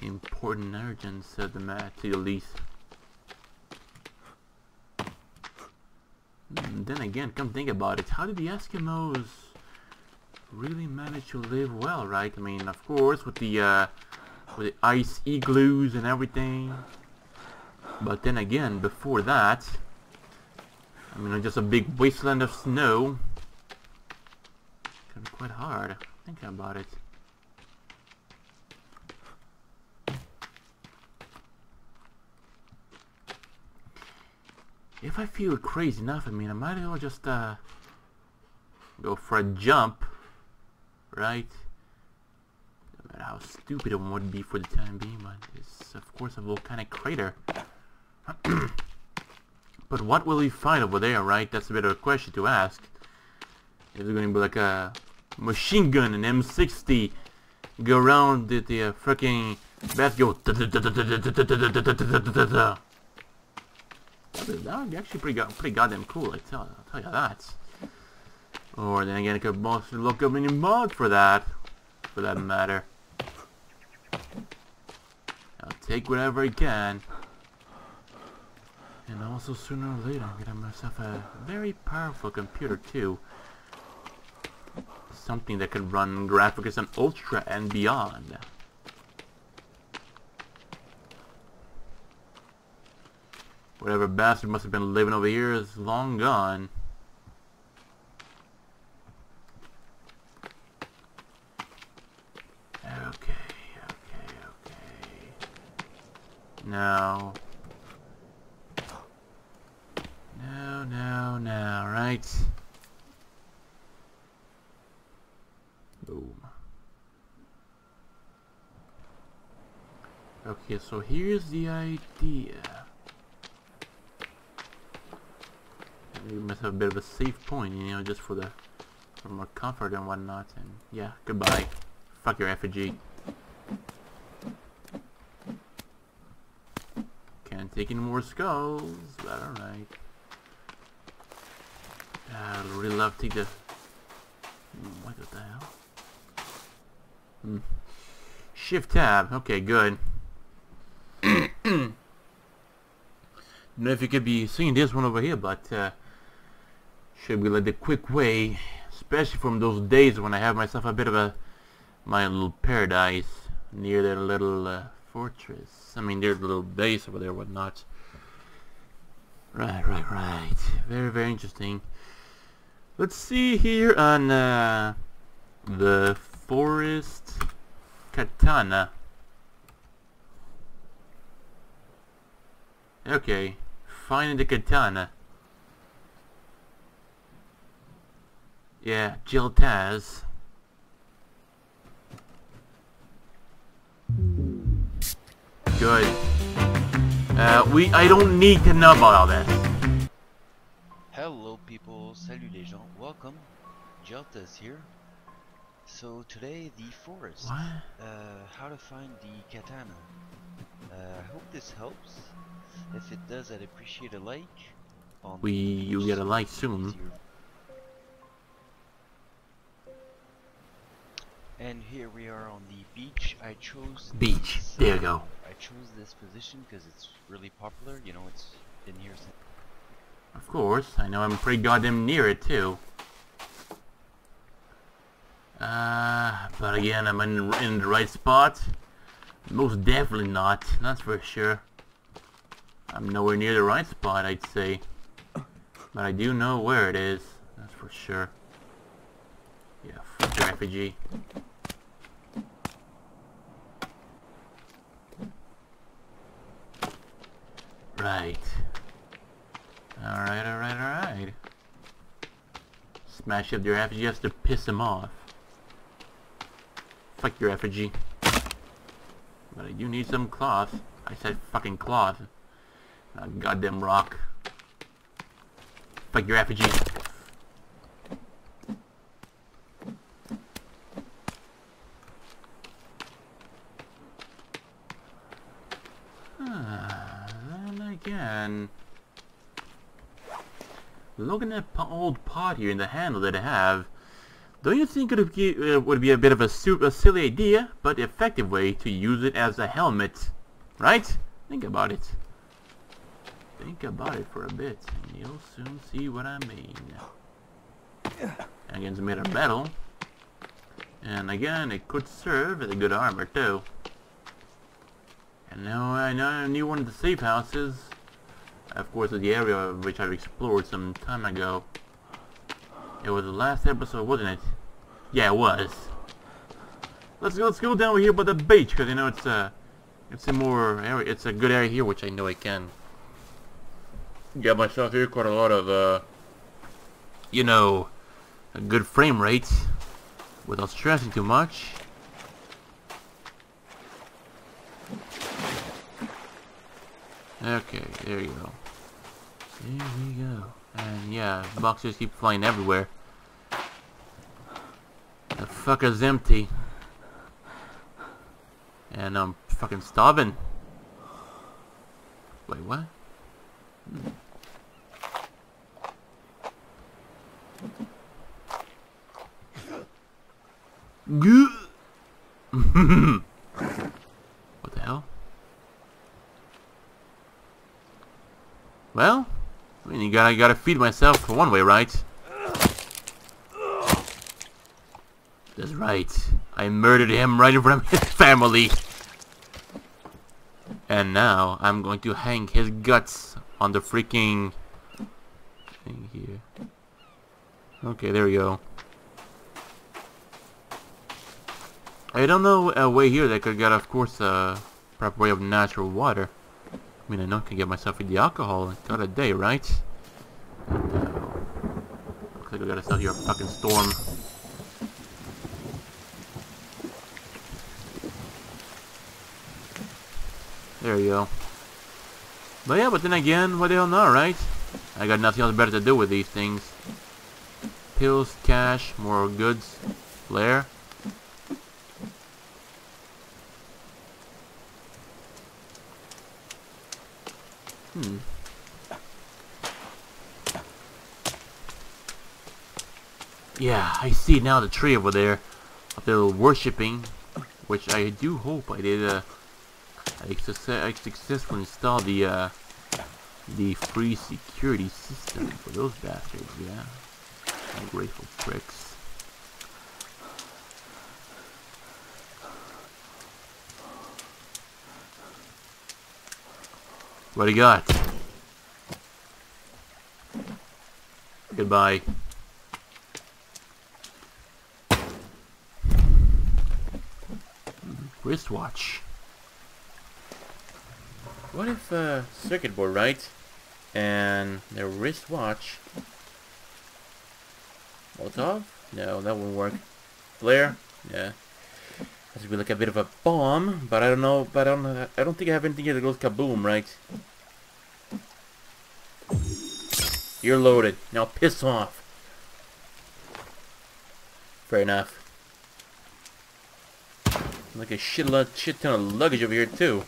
important urgence of the matter, to the least. Then again, come think about it, how did the Eskimos really manage to live well, right? I mean, of course, with the, uh, with the ice igloos and everything. But then again, before that, I mean, just a big wasteland of snow. Can be quite hard, thinking about it. If I feel crazy enough, I mean, I might as well just, uh, go for a jump, right? No matter how stupid it would be for the time being, but it's, of course, a volcanic crater. But what will we find over there, right? That's a bit of a question to ask. Is it going to be like a machine gun, an M60, go around the, the uh, freaking go that would be actually pretty, pretty goddamn cool, I tell, I'll tell you that. Or then again, I could also look up any mod for that, for that matter. I'll take whatever I can. And also sooner or later, I'm gonna myself a very powerful computer too. Something that can run graphics on Ultra and beyond. Whatever bastard must have been living over here is long gone. Okay, okay, okay. Now. Now, now, right. Boom. Okay, so here's the idea. We must have a bit of a safe point, you know, just for the for more comfort and whatnot. And yeah, goodbye. Fuck your effigy. Can't take any more skulls, but alright. I'd really love to the... What the hell? Hmm. Shift tab. Okay, good. Don't know if you could be seeing this one over here, but uh, should be like the quick way, especially from those days when I have myself a bit of a my little paradise near their little uh, fortress. I mean, their little base over there, whatnot. Right, right, right. Very, very interesting. Let's see here on uh, the forest katana. Okay, finding the katana. Yeah, Jill Taz. Good. Uh, we, I don't need to know about all this. Hello people, salut les gens, welcome. Jeltas here. So today the forest. Uh, how to find the katana. Uh, I hope this helps. If it does, I'd appreciate a like. We, you get a like soon. easier. And here we are on the beach. I chose Beach. this, There you uh, go. I chose this position because it's really popular. You know, it's been here since. Of course, I know I'm pretty goddamn near it too. Uh, but again, am I in, in the right spot? Most definitely not, that's for sure. I'm nowhere near the right spot, I'd say. But I do know where it is, that's for sure. Yeah, effigy. Right. Alright, alright, alright. Smash up your effigy just to piss him off. Fuck your effigy. But I do need some cloth. I said fucking cloth. Not goddamn rock. Fuck your effigy. Ah, then again... Looking at old pot here and the handle that I have, don't you think it would be, uh, be a bit of a, su- a silly idea, but effective way to use it as a helmet? Right? Think about it. Think about it for a bit, and you'll soon see what I mean. Again, it's made of metal. And again, it could serve as a good armor, too. And now I know a new one of the safe houses. Of course, the area which I've explored some time ago. It was the last episode, wasn't it? Yeah, it was. Let's go. Let's go down here by the beach because you know it's a, it's a more area. It's a good area here, which I know I can get myself here quite a lot of, uh, you know, a good frame rate without stressing too much. Okay, there you go. There we go. And yeah, boxes keep flying everywhere. The fucker's empty. And I'm fucking starving. Wait, what? Hmm the hell? Well, I mean, gotta, gotta feed myself one way, right? That's right. I murdered him right in front of his family. And now, I'm going to hang his guts on the freaking thing here. Okay, there we go. I don't know a way here that could get, of course, a proper way of natural water. I mean, I know I can get myself the alcohol call a day, right? I gotta start here a fucking storm. There you go. But yeah, but then again, what the hell not, right? I got nothing else better to do with these things. Pills, cash, more goods, flare. Hmm. Yeah, I see now the tree over there. Up there worshipping. Which I do hope I did uh I, success I successfully installed the uh the free security system for those bastards, yeah. Ungrateful pricks. What do you got? Goodbye. Wristwatch. What if uh, circuit board, right? And the wristwatch. Molotov? No, that won't work. Flare? Yeah. To be like a bit of a bomb, but I don't know. But I don't. I don't think I have anything here that goes kaboom, right? You're loaded. Now piss off. Fair enough. Like a shit, shit ton of luggage over here too.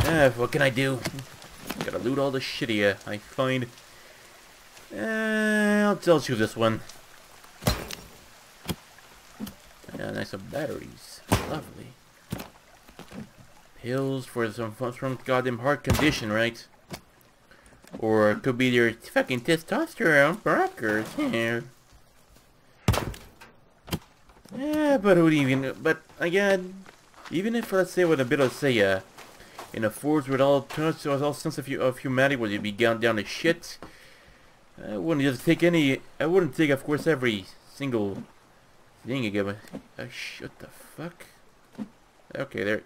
Ah, what can I do? Gotta loot all the shit here I find. Uh, I'll, I'll choose this one. Yeah, nice of batteries. Lovely. Pills for some from goddamn heart condition, right? Or it could be your fucking testosterone burgers. Yeah. Yeah, but who even? But again, even if let's say with a bit of say uh, in a force with all turns to all sense of, you of humanity, would you be down down to shit? I wouldn't just take any. I wouldn't take, of course, every single thing again. But uh, shut the fuck. Okay, there.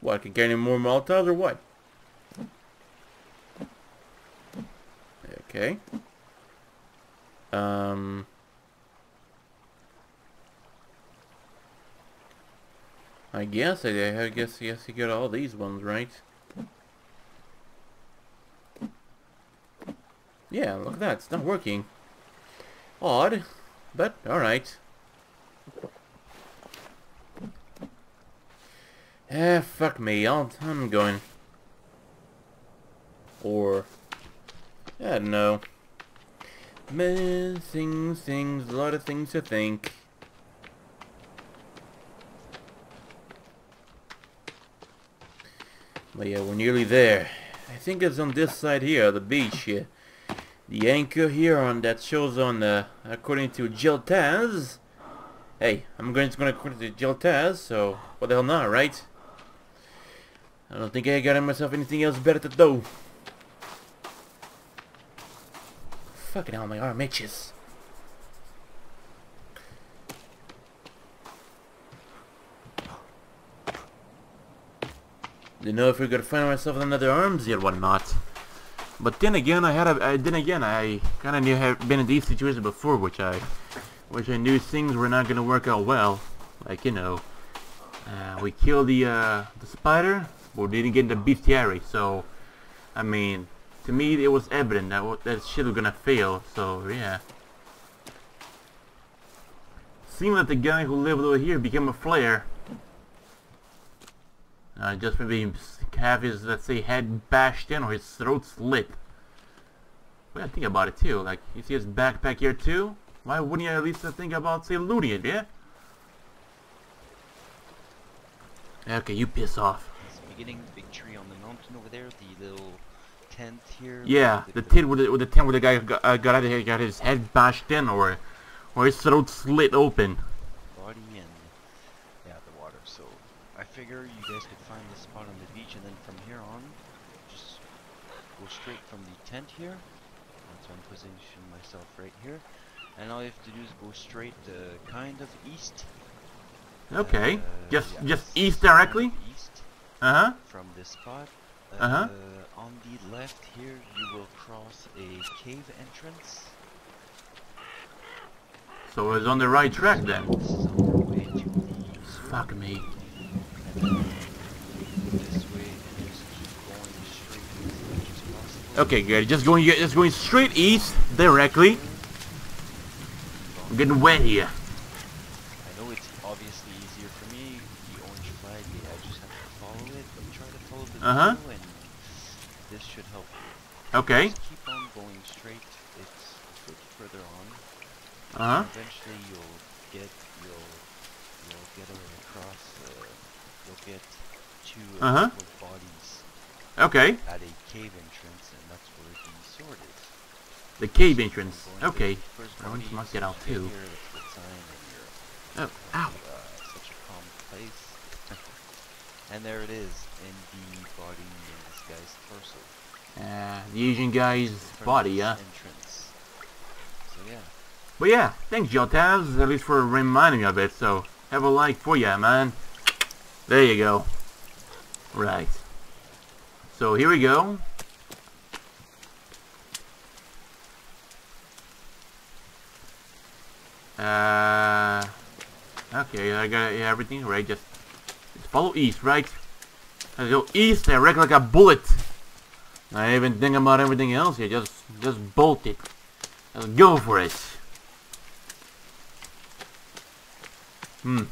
What? Can carry any more Molotovs or what? Okay. Um. I guess, I, I guess, yes, you got all these ones, right? Yeah, look at that, it's not working. Odd, but alright. Eh, fuck me, I'll, I'm going. Or, I don't know. Missing things, a lot of things to think. But yeah, we're nearly there. I think it's on this side here, the beach here. The anchor here on that shows on the according to Jill. Hey, I'm going to go according to Jill so what the hell not, right? I don't think I got myself anything else better to do. Fucking hell, my arm itches. Didn't know if are gonna find myself another arms yet whatnot. But then again, I had a. I, then again, I kind of knew have been in these situations before, which I, which I knew things were not gonna work out well. Like you know, uh, we killed the uh, the spider, but we didn't get the bestiary. So, I mean, to me, it was evident that that shit was gonna fail. So yeah. Seemed like the guy who lived over here became a flare. Uh, just maybe have his, let's say, head bashed in or his throat slit. Well, think about it too. Like, you see his backpack here too? Why wouldn't you at least think about, say, looting it, yeah? Okay, you piss off. It's beginning the big tree on the mountain over there, the little tent here. Yeah, the, the tent with the, with the tent where the guy got, uh, got out of here, got his head bashed in or, or his throat slit open. Body and yeah, the water. So I figure you guys could find the spot on the beach, and then from here on, just go straight from the tent here. So I'm positioning myself right here, and all you have to do is go straight, uh, kind of east. Okay, Uh, just yeah, just east directly. East Uh huh. from this spot. Uh-huh. Uh, on the left here, you will cross a cave entrance. So it's on the right track then. This is on your way to the. Fuck me. and then this way, and just keep going straight as much as possible. Okay, good. Just going, just going straight east directly. I'm getting wet here. I know it's obviously easier for me. The orange flag, yeah, I just have to follow it, but try to follow the Uh-huh. and this should help you. Okay. Just keep on going straight. It's a bit further on. Uh huh. Eventually, you'll get you'll you'll get across. Uh, you'll get two Uh-huh. bodies Okay. at a cave entrance, and that's where the sword is. The cave entrance. Okay. I want to that out too. Here, that's the sign, and Oh, ow. such a calm place. and there it is, in the body in this guy's torso. Uh, the Asian guy's body, yeah. Entrance. So yeah. But yeah, thanks Jotaz, at least for reminding me of it, so have a like for ya, man. There you go. Right. So here we go. Uh, okay, I got everything right. Just, just follow east, right? I go east direct like a bullet. I even think about everything else here. Just, just bolt it. Let's go for it. Hmm.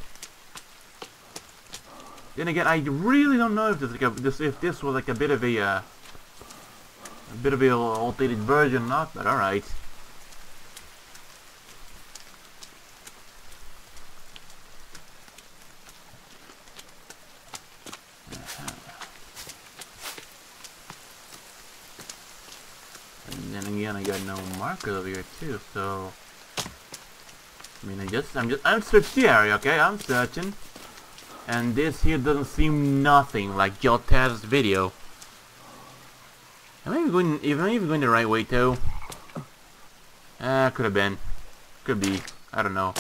Then again, I really don't know if this, like a, this if this was like a bit of a uh, a bit of a altered version or not, but all right. And then again, I got over here too, so. I mean, I just, I'm just, I'm searching the area, okay? I'm searching. And this here doesn't seem nothing like Jotaz's video. Am I even going, am I even going the right way too? Ah, could have been. Could be. I don't know.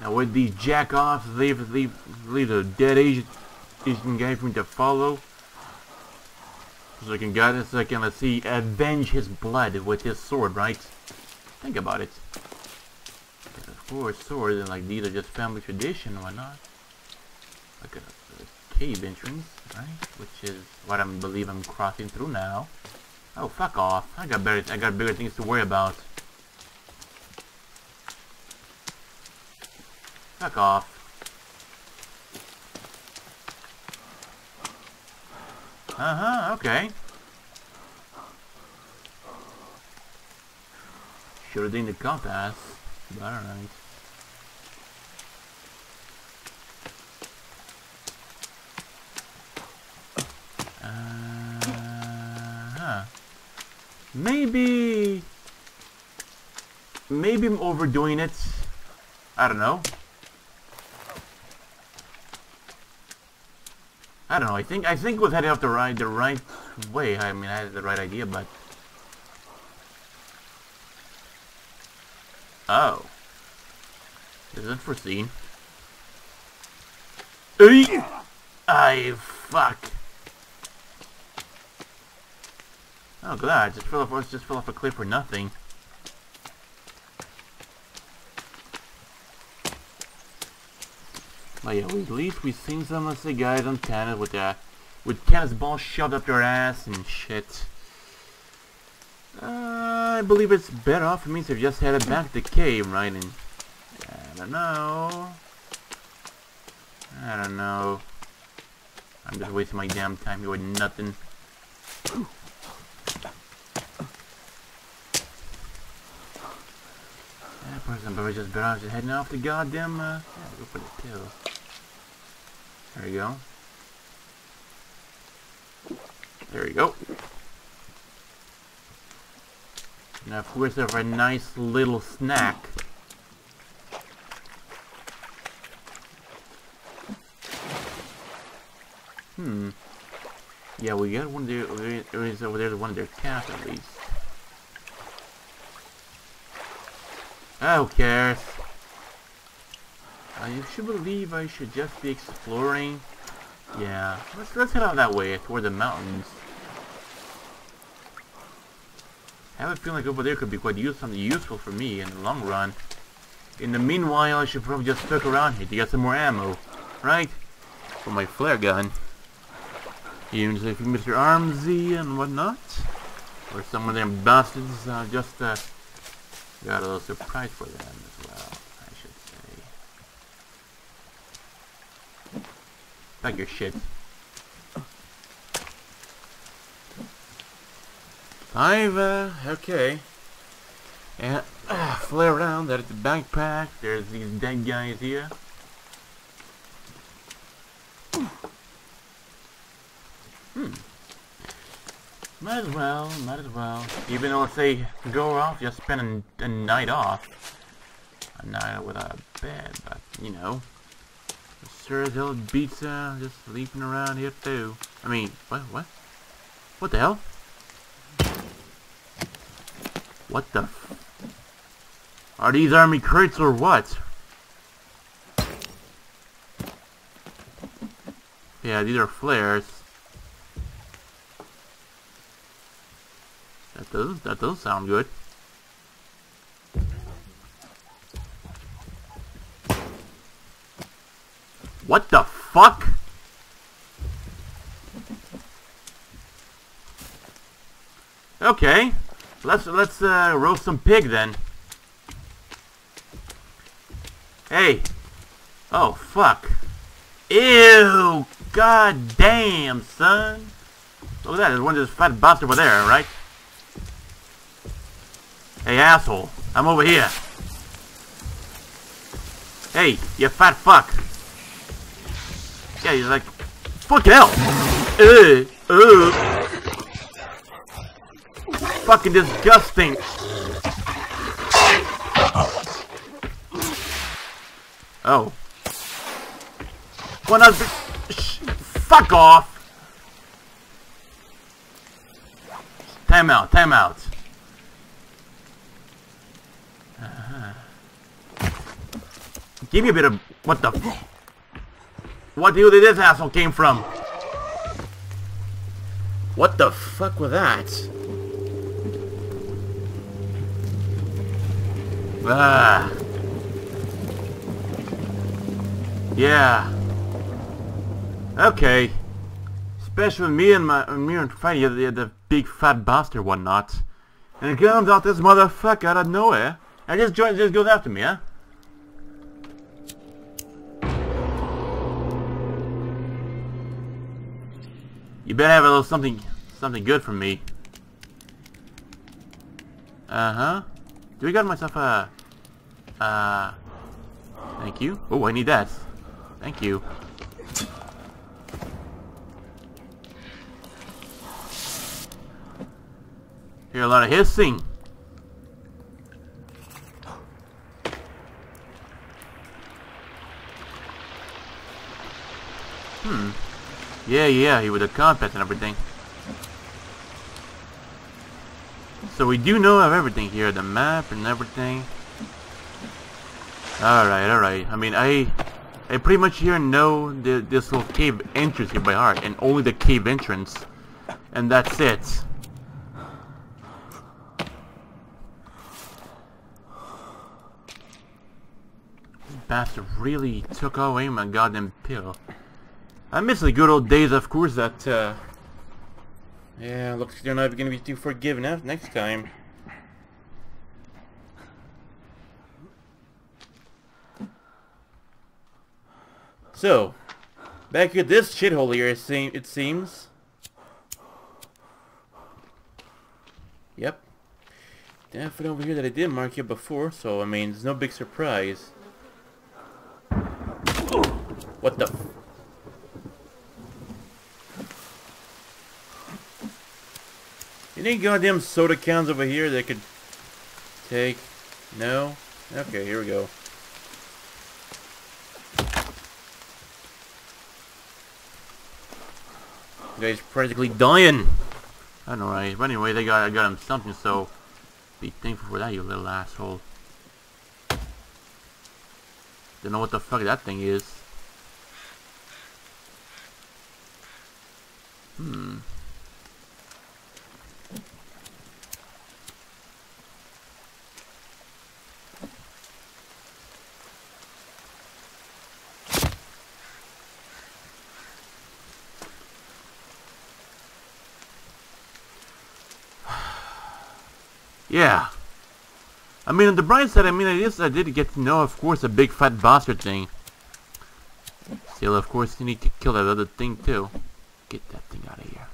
Now with these jack-offs, leave, leave, leave a dead Asian, Asian guy me to follow. So I can get it, so I can, let's see, avenge his blood with his sword, right? Think about it. And of course, swords and like these are just family tradition and whatnot. Like a, a cave entrance, right? Which is what I believe I'm crossing through now. Oh, fuck off! I got better, I got bigger things to worry about. Fuck off. Uh-huh, okay. Should have thing the compass, but alright. Uh-huh. Maybe... Maybe I'm overdoing it. I don't know. I don't know. I think I think was heading up the right the right way. I mean, I had the right idea, but oh, is it foreseen? I fuck. Oh god, just fell off. Just fell off a cliff for nothing. But yeah, we, at least we seen some of the guys on tennis with that, with tennis balls shoved up their ass and shit. Uh, I believe it's better off for me to just headed back to the cave, right? And I don't know. I don't know. I'm just wasting my damn time here with nothing. Yeah, person, but we just better just heading off the goddamn, uh, yeah, go for the kill. There we go. There we go. Now, of course, have a nice little snack. Hmm. Yeah, we got one of there. There is over there one of their cats at least. Who cares? I should believe I should just be exploring. Yeah, let's let's head out that way toward the mountains. I have a feeling like over there could be quite use something useful for me in the long run. In the meanwhile, I should probably just stick around here to get some more ammo, right? For my flare gun. Even if Mr. Armsy and whatnot. Or some of them bastards uh, just uh, got a little surprise for them as well, I should say. Pack your shit. I've, uh, okay. And, uh, flare around, that is the backpack, there's these dead guys here. Might as well, might as well. Even though if they go off, just spend a, night off. A night without a bed, but, you know. Sir Hill Pizza just sleeping around here too. I mean, what, what? What the hell? What the Are these army crates or what? Yeah, these are flares. That does that does sound good. What the fuck? Okay. Let's let's uh, roast some pig then. Hey. Oh fuck. Ew. God damn, son. Look at that. There's one of this fat bastard over there, right? Hey, asshole. I'm over here. Hey, you fat fuck. Yeah, he's like, fucking hell. Ugh. Ugh fucking disgusting. Oh. One other. Fuck off. Time out. Time out. Uh -huh. Give me a bit of what the. What the hell did this asshole came from? What the fuck was that? Ah. Yeah. Okay. Especially me and my me and Freddy, the, the big fat bastard whatnot. And it comes out this motherfucker out of nowhere. And just joins just goes after me, huh? You better have a little something something good for me. Uh-huh. Do we got myself a... Uh... Thank you. Oh, I need that. Thank you. Hear a lot of hissing. Hmm. Yeah, yeah, he with the compass and everything. So we do know of everything here, the map and everything. Alright, alright. I mean, I I pretty much here know the, this little cave entrance here by heart, and only the cave entrance. And that's it. This bastard really took away my goddamn pill. I miss the good old days, of course, that, uh, yeah, looks like they're not to be too forgiving next time. So, back at this shithole here, it seems. Yep. Definitely over here that I didn't mark you before, so I mean, it's no big surprise. What the... Any goddamn soda cans over here that could take? No? Okay, here we go. Guys practically dying. I don't know, right? But anyway, they got I got him something, so be thankful for that, you little asshole. Don't know what the fuck that thing is. Yeah. I mean, on the bright side, I mean, I did get to know, of course, a big fat bastard thing. Still, of course, you need to kill that other thing, too. Get that thing out of here.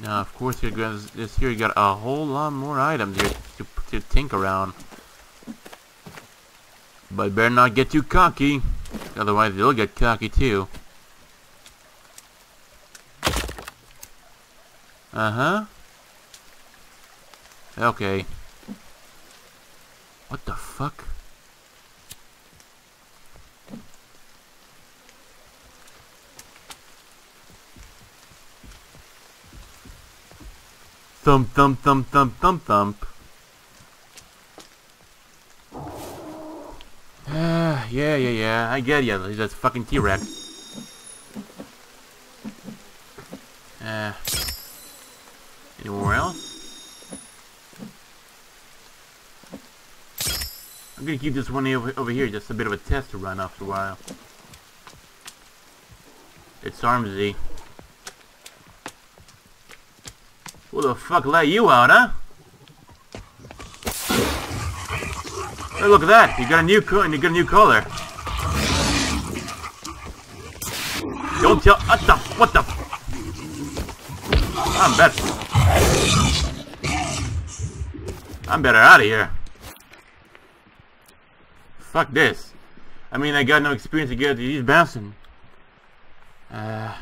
Now, of course, goes this here. You got a whole lot more items here to, to around. But better not get too cocky, otherwise they'll get cocky too. Uh huh. Okay. What the fuck? Thump, thump, thump, thump, thump, thump. Ah, yeah, yeah, yeah. I get ya. He's that fucking T-Rex. Uh, anywhere else? I'm gonna keep this one over, over here, just a bit of a test to run after a while. It's Armsy. Who the fuck let you out, huh? Hey, look at that! You got a new co you got a new color. Don't tell. What the? What the? I'm better. I'm better out of here. Fuck this. I mean, I got no experience to get these bouncing. Uh.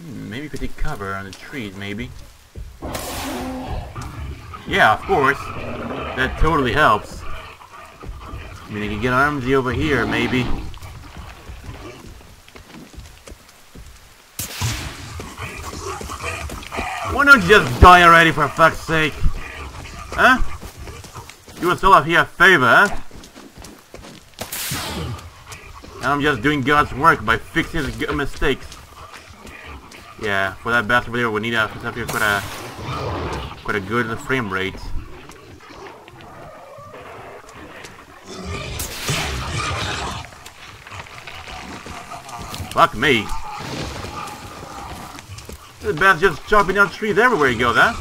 Maybe you could take cover on the trees, maybe. Yeah, of course. That totally helps. I mean, I can get Armsy over here, maybe. Why don't you just die already, for fuck's sake? Huh? You us still up here a favor, huh? I'm just doing God's work by fixing his mistakes. Yeah, for that bastard video, we need a quite a quite a good frame rate. Fuck me. This bastard just chopping down trees everywhere you go, huh?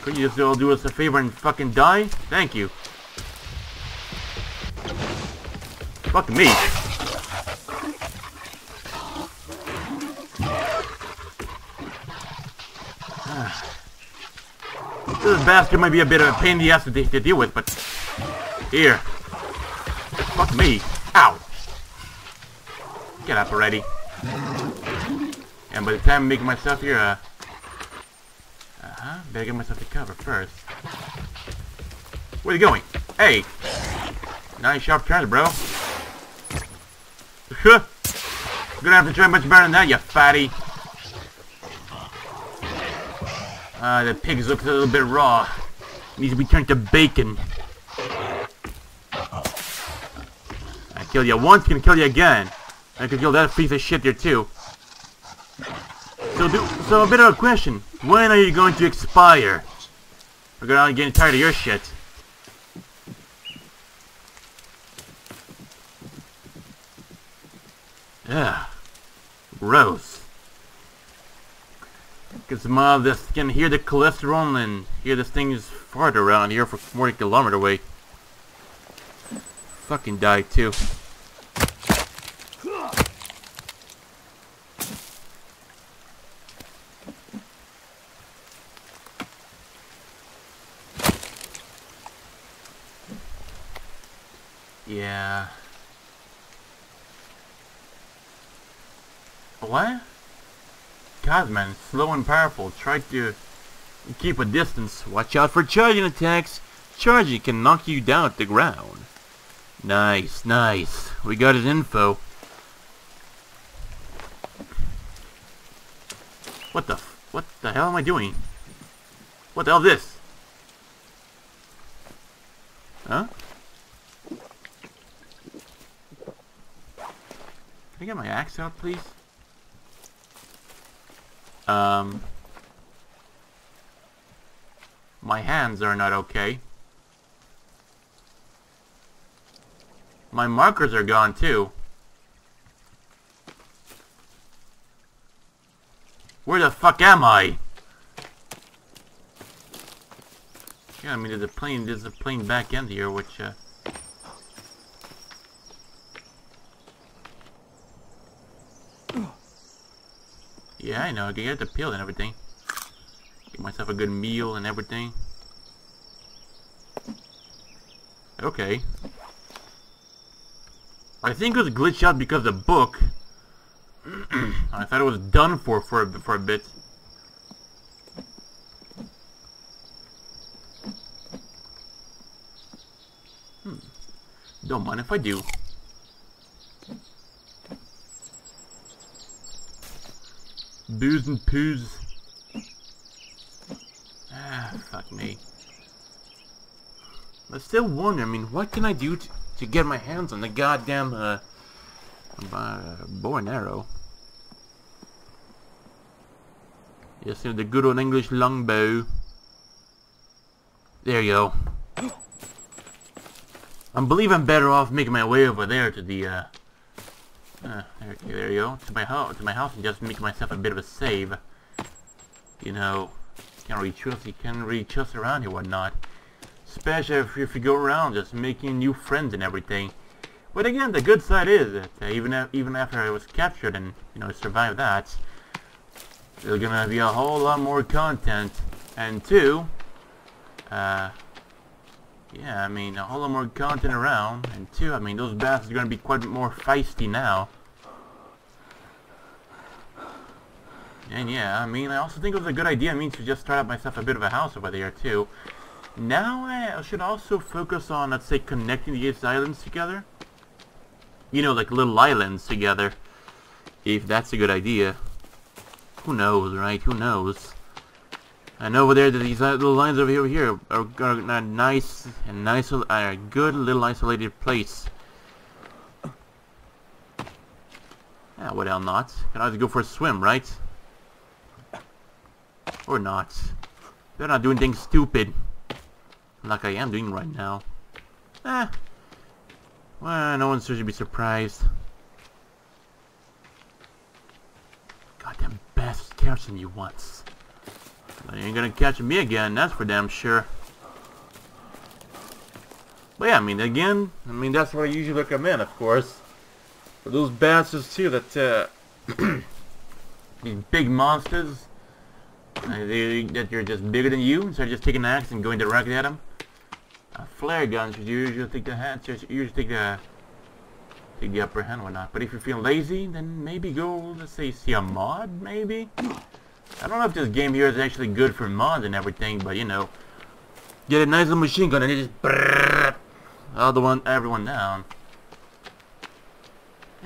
Could you just all do us a favor and fucking die? Thank you. Fuck me. This bastard might be a bit of a pain in the ass to, to deal with, but... Here. Fuck me. Ow. Get up already. And by the time I'm making myself here, uh... Uh-huh, better get myself to cover first. Where are you going? Hey! Nice sharp turns, bro. Huh! Gonna have to try much better than that, you fatty. Uh, the pigs look a little bit raw. Needs to be turned to bacon. I kill you once, can kill you again. I can kill that piece of shit there too. So, do, so a bit of a question. When are you going to expire? We're gonna getting tired of your shit. Yeah. Gross. Get some this, can hear the cholesterol and hear this thing is farted around here for more than a kilometer away. Fucking die too. Yeah. What? Cowman, slow and powerful. Try to keep a distance. Watch out for charging attacks. Charging can knock you down to the ground. Nice, nice. We got his info. What the what the hell am I doing? What the hell is this? Huh? I get my axe out, please? Um, my hands are not okay. My markers are gone too. Where the fuck am I? Yeah, I mean there's a plane there's a plane back end here which uh Yeah, I know, can get the pill and everything. Get myself a good meal and everything. Okay. I think it was glitched out because of the book. I thought it was done for for a, for a bit. Hmm. Don't mind if I do. Booze and poos. Ah, fuck me. I still wonder, I mean, what can I do to, to get my hands on the goddamn, uh, uh bow and arrow? Yes, you know, the good old English longbow. There you go. I believe I'm better off making my way over there to the, uh, uh, there, there you go. To my house, to my house, and just make myself a bit of a save. You know, can't really trust. You can't really trust around here, whatnot. Especially if, if you go around just making new friends and everything. But again, the good side is that uh, even even after I was captured and you know survived that, there's gonna be a whole lot more content. And two, uh, yeah, I mean, a whole lot more content around. And two, I mean, those bastards are going to be quite more feisty now. And yeah, I mean, I also think it was a good idea, I mean, to just start up myself a bit of a house over there, too. Now I should also focus on, let's say, connecting these islands together. You know, like little islands together. If that's a good idea. Who knows, right? Who knows? And over there, these little lines over here, are, a nice and nice, a good little isolated place. Yeah, what else not? Can I go for a swim, right? Or not. They're not doing things stupid. Like I am doing right now. Eh. Well, no one should be surprised. Goddamn bastard catching you once. You ain't gonna catch me again, that's for damn sure. But yeah, I mean, again, I mean, that's what I usually recommend, of course. For those bastards, too, that, uh, these big monsters, uh, they, that you're just bigger than you, so just taking an axe and going directly at them. Uh, flare guns, you usually take the hand, you usually take the, take the upper hand or not. But if you're feeling lazy, then maybe go, let's say, see a mod, maybe? I don't know if this game here is actually good for mods and everything, but you know, get a nice little machine gun and it just brrrr, all the one everyone down.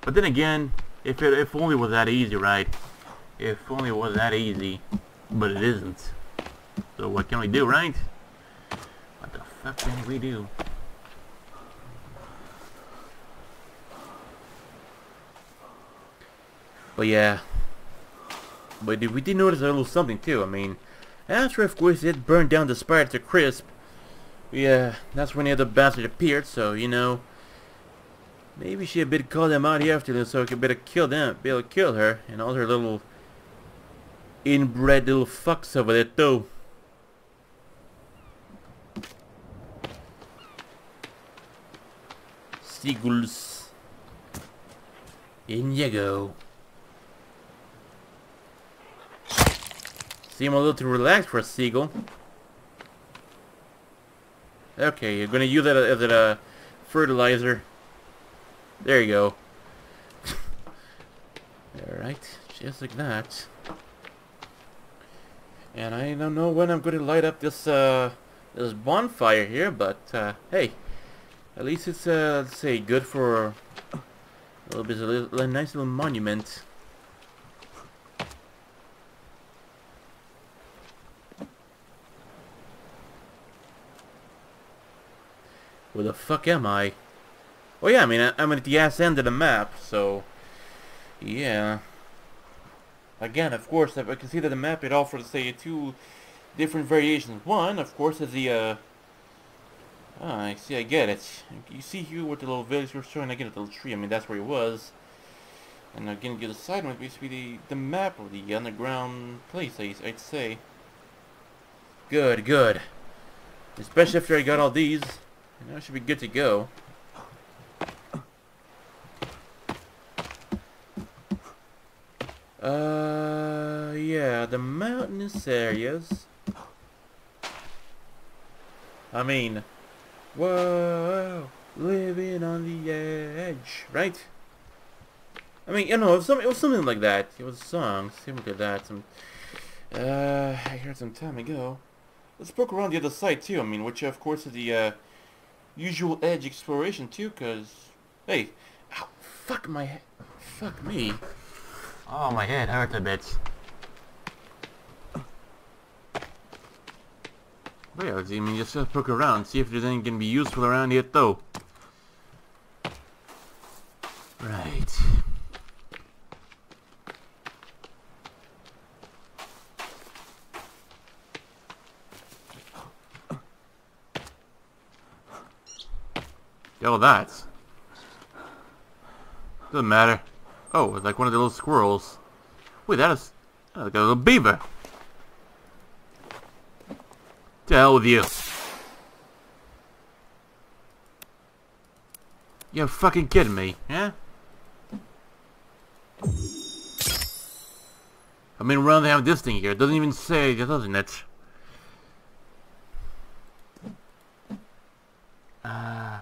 but then again, if it if only was that easy, right? If only it was that easy, but it isn't. So what can we do, right? What the fuck can we do? But yeah, but we did notice a little something too. I mean, after of course it burned down the spire to crisp, yeah, that's when the other bastard appeared. So you know, maybe she had better call them out here after this, so I could better kill them, be able to kill her and all her little inbred little fucks over there too. Seagulls. In you go. Seem a little too relaxed for a seagull. Okay, you're gonna use that as a fertilizer. There you go. Alright, just like that. And I don't know when I'm gonna light up this uh this bonfire here, but uh, hey, at least it's uh let's say good for a little bit of a, a nice little monument. Where the fuck am I? Oh yeah, I mean, I, am at the ass end of the map, so... Yeah. again, of course, I can see that the map it offers, say, two different variations. One, of course, is the, uh, oh, I see, I get it. You see here with the little village we're showing, again, the little tree, I mean, that's where it was. And again, the other side might basically the, the map of the underground place, I'd say. Good, good. Especially after I got all these. I should be good to go. Uh, yeah, the mountainous areas. I mean, whoa, living on the edge, right? I mean, you know, it was, some, it was something like that. It was a song similar to that. Some, uh, I heard some time ago. Let's poke around the other side too. I mean, which of course is the uh, usual edge exploration too. Cause, hey, ow, fuck my, head, fuck me. Oh, my head hurts a bit. But yeah, I mean, just uh, poke around, see if there's anything can be useful around here, though. Right. Yo, that. Doesn't matter. Oh, it's like one of the little squirrels. Wait, that is... Like a little beaver. To hell with you. You're fucking kidding me, yeah? I mean, rather have this thing here. It doesn't even say, doesn't it? Uh,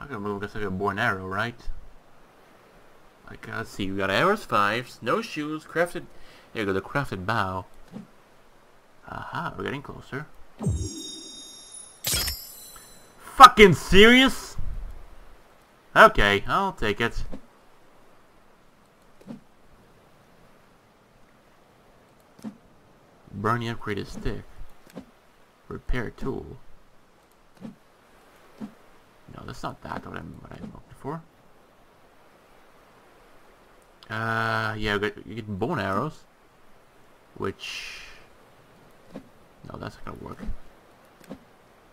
I can remember this like a bow and arrow, right? Like, let's see, we got arrows 5, snowshoes, crafted... There you go, the crafted bow. Aha, we're getting closer. Fucking serious? Okay, I'll take it. Burn the upgraded stick. Repair tool. No, that's not that what I'm what I'm looking for. Uh, yeah, you get, you bone arrows. Which... No, that's not gonna work.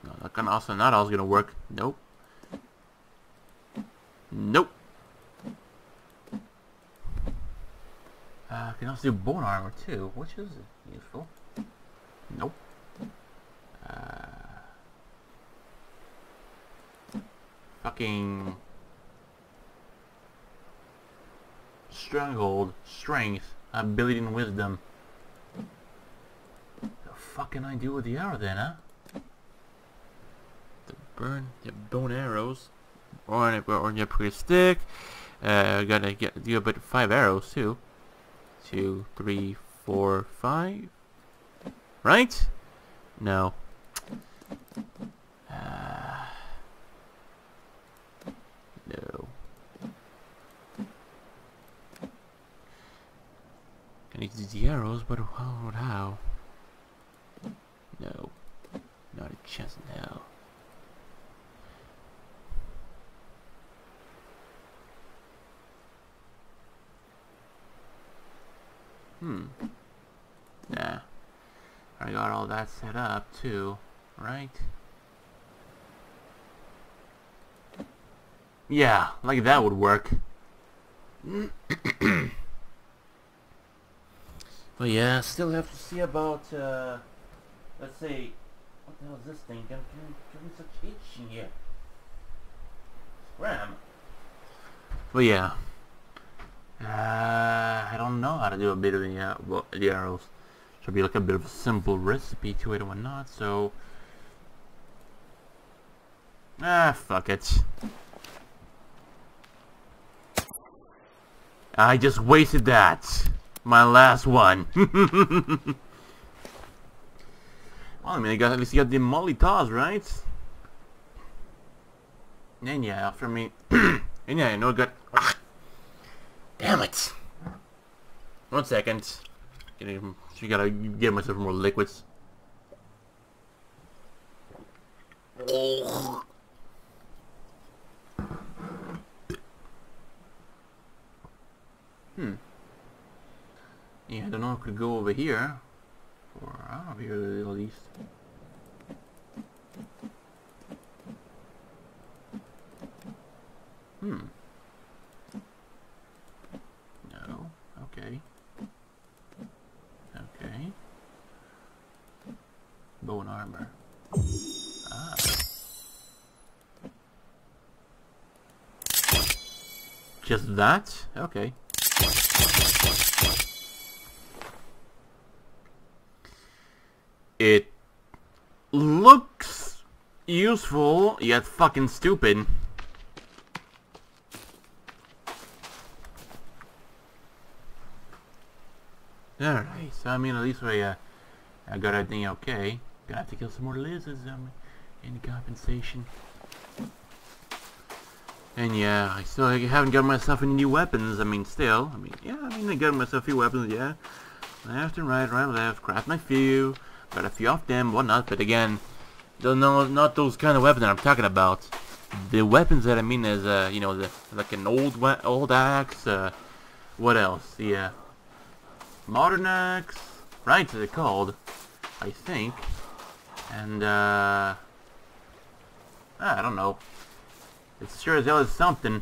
No, that can also not also gonna work. Nope. Nope. Uh, can also do bone armor too, which is useful. Nope. Uh, fucking Stronghold, Strength, Ability and Wisdom. The fuck can I do with the arrow then, huh? The burn the bone arrows. Or on on your pretty stick. Uh gotta get do about five arrows too. Two, three, four, five. Right? No. Uh, no. I need the arrows, but how? how? No. Not a chance hell. Hmm. Nah. I got all that set up, too. Right? Yeah, like that would work. But yeah, still have to see about, uh, let's say, what the hell is this thing? Can, can, can such itch in here? Scram. But yeah. Uh, I don't know how to do a bit of the, uh, well, the arrows. Should be like a bit of a simple recipe to it and whatnot, so... Ah, fuck it. I just wasted that. My last one. well, I mean, I got, at least you got the Molitas, right? And yeah, after me... and yeah, I know I got... Ah, damn it! One second. You gotta get myself more liquids. Hmm. Yeah, I don't know if I could go over here. Or over here at least. Hmm. No. Okay. Okay. Bow and armor. Ah. Just that? Okay. It looks useful, yet fucking stupid. Alright, so I mean at least I, uh, I got everything okay. Gonna have to kill some more lizards um, in compensation. And yeah, I still haven't got myself any new weapons. I mean, still, I mean, yeah, I mean, I got myself a few weapons, yeah. Left and right, right, left, craft my few, got a few off them, whatnot, but again, don't not those kind of weapons that I'm talking about. The weapons that I mean is, uh, you know, the, like an old old axe, uh, what else? The, uh, modern axe, right, they're called, I think. And, uh, I don't know. It's sure as hell is something.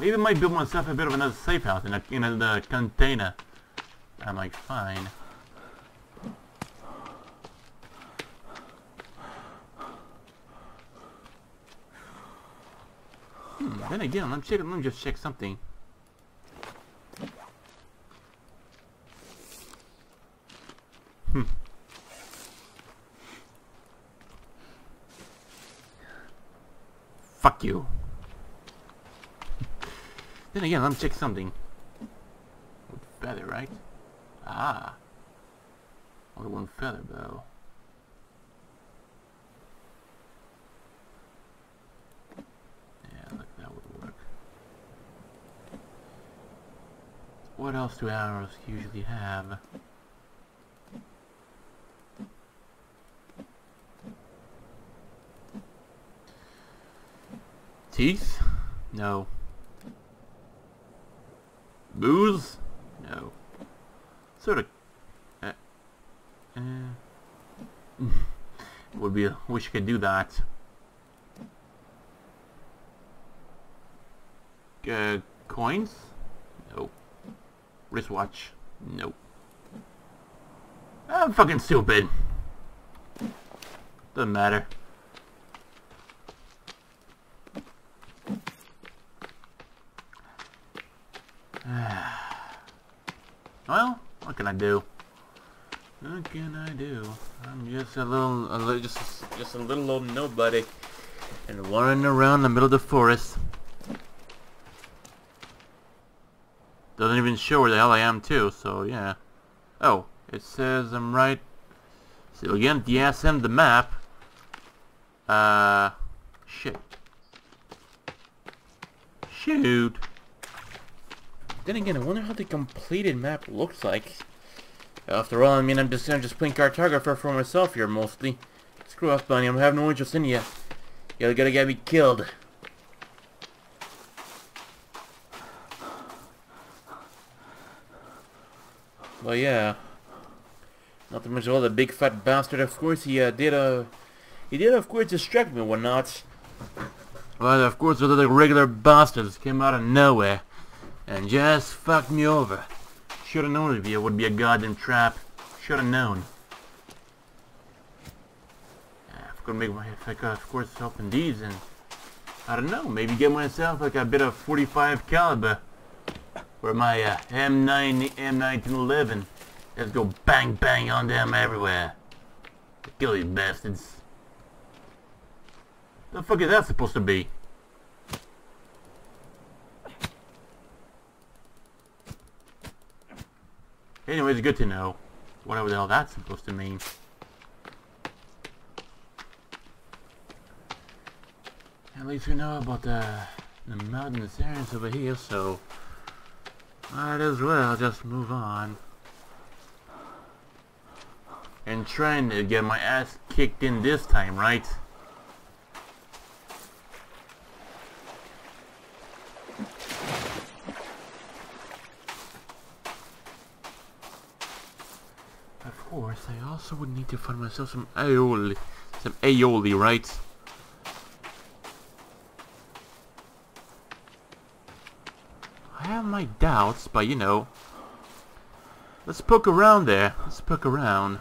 Maybe I might build myself a bit of another safe house in a, in a container. I'm like, fine. Hmm, then again, let me check. Let me just check something. Hmm. Fuck you. then again, let me check something. Feather, right? Ah. Only one feather, though. Yeah, that would work. What else do arrows usually have? Teeth? No. Booze? No. Sort of. Uh, uh, would be. Wish I could do that. Uh, coins? No. Wristwatch? No. I'm fucking stupid. Doesn't matter. well, what can I do? What can I do? I'm just a little, a little just, just a little old nobody, and wandering around the middle of the forest. Doesn't even show where the hell I am too, so yeah. Oh, it says I'm right. So again, the SM, the map. Uh, shit. Shoot. Then again, I wonder how the completed map looks like. After all, I mean, I'm just I'm just playing cartographer for myself here mostly. Screw off, Bunny. I'm having no interest in you. You gotta get me killed. Well, yeah. Not to mention all the big fat bastard. Of course, he uh, did uh, he did of course distract me and whatnot. Well, of course, those other regular bastards came out of nowhere and just fucked me over. Should have known it would be a goddamn trap. Should have known. Yeah, if I could make my, if I could, of course, open these and I don't know, maybe get myself like a bit of 45 caliber for my uh, M9, M1911. Let's go bang bang on them everywhere. Kill these bastards. The fuck is that supposed to be? Anyways, good to know. Whatever the hell that's supposed to mean. At least we know about the, the mountainous areas over here, so might as well just move on. And trying to get my ass kicked in this time, right? Oh, course, I also would need to find myself some aioli. Some aioli, right? I have my doubts, but you know. Let's poke around there. Let's poke around.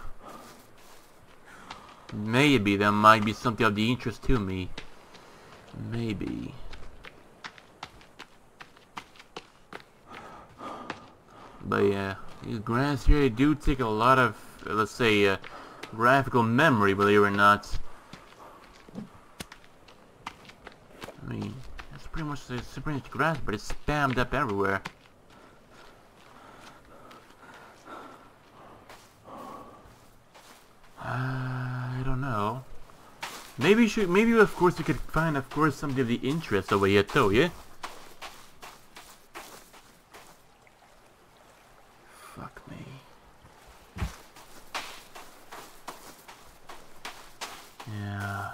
Maybe there might be something of the interest to me. Maybe. But yeah, these grants here do take a lot of, let's say, uh, graphical memory, believe it or not. I mean, it's pretty much the pretty much grass, but it's spammed up everywhere. Uh, I don't know. Maybe you should, maybe of course you could find, of course, something of the interest over here too, yeah? Fuck me. Yeah.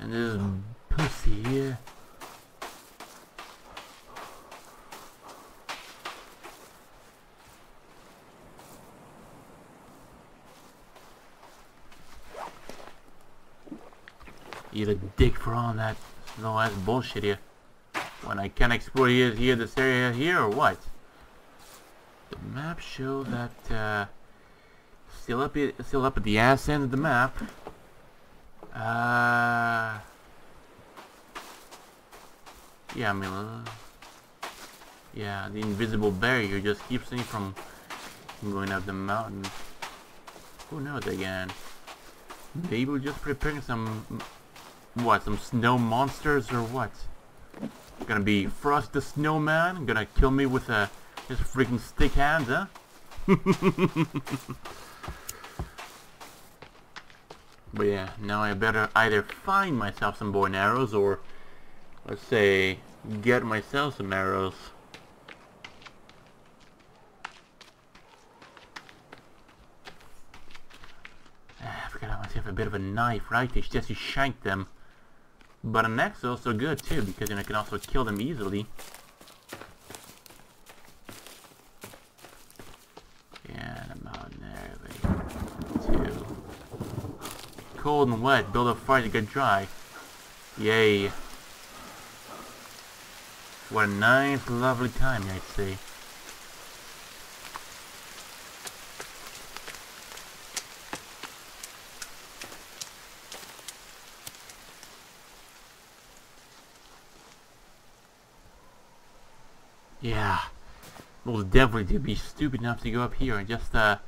And this pussy here. Eat a dick for all that no ass bullshit here. When I can explore here, here this area here or what? The map show that uh, still up still up at the ass end of the map. Uh, yeah, I uh, yeah, the invisible barrier just keeps me from going up the mountain. Who knows again? Maybe we're just preparing some, what, some snow monsters or what? Gonna be Frost the Snowman? Gonna kill me with a his freaking stick hands, huh? but yeah, now I better either find myself some bow and arrows or let's say get myself some arrows. Ah, I forgot I myself a bit of a knife, right? It's just to shank them. But an axe is also good too, because then I can also kill them easily. Yeah, and I'm out there, like, two. Cold and wet, build a fire to get dry. Yay. What a nice, lovely time, I'd say. Yeah. Most definitely to be stupid enough to go up here and just, uh,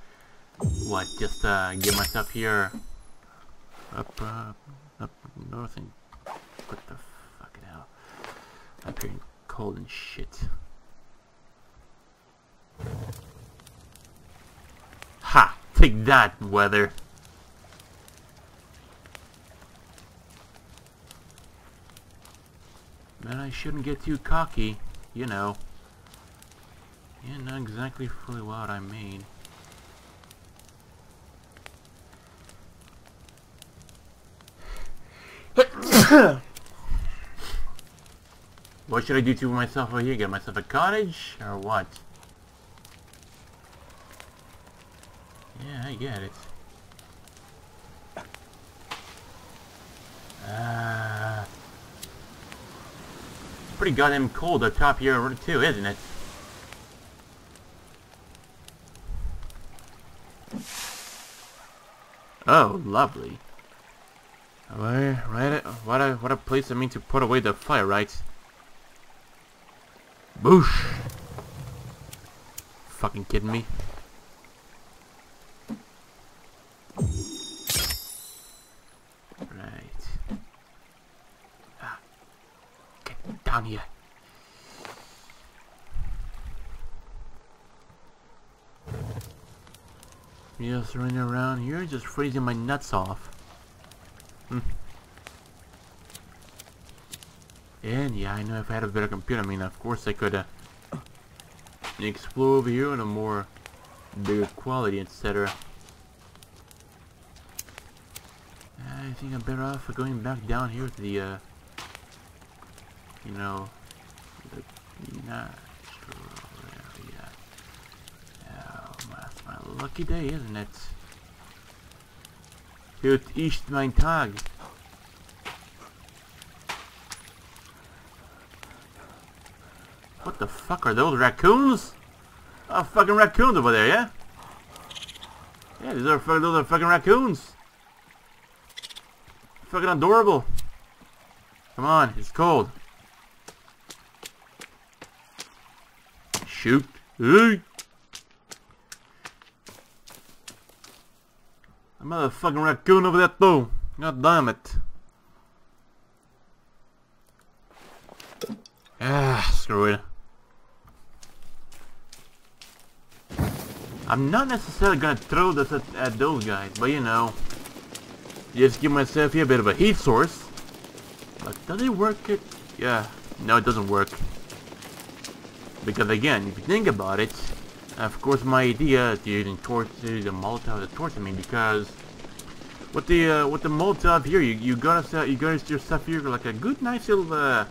what, just, uh, get myself here up, uh, up north and, what the fucking hell, up here cold and shit. Ha! Take that, weather! Man, I shouldn't get too cocky, you know. Yeah, not exactly fully what I mean. what should I do to myself over here? Get myself a cottage? Or what? Yeah, I get it. Uh, pretty goddamn cold up top here too, isn't it? Oh, lovely. Right, right, what a, what a place I mean to put away the fire, right? Boosh! Fucking kidding me? Right. Ah. Get down here. Just running around here, just freezing my nuts off. And yeah, I know if I had a better computer, I mean, of course I could uh, explore over here in a more bigger quality, etc. I think I'm better off going back down here to the, uh, you know, the natural area. Oh, that's my, lucky day, isn't it? Here east mein Tag. Fuck are those raccoons? Oh, fucking raccoons over there, yeah? Yeah, these are fucking, those are fucking raccoons. Fucking adorable. Come on, it's cold. Shoot. Hey. A motherfucking raccoon over there too. God damn it. Ah, screw it. I'm not necessarily gonna throw this at, at those guys, but you know, just give myself here a bit of a heat source. But does it work? It yeah, no, it doesn't work. Because again, if you think about it, of course my idea is using torch, the Molotov to torch me because with the uh, with the Molotov here, you you got to you gotta yourself here like a good nice little uh,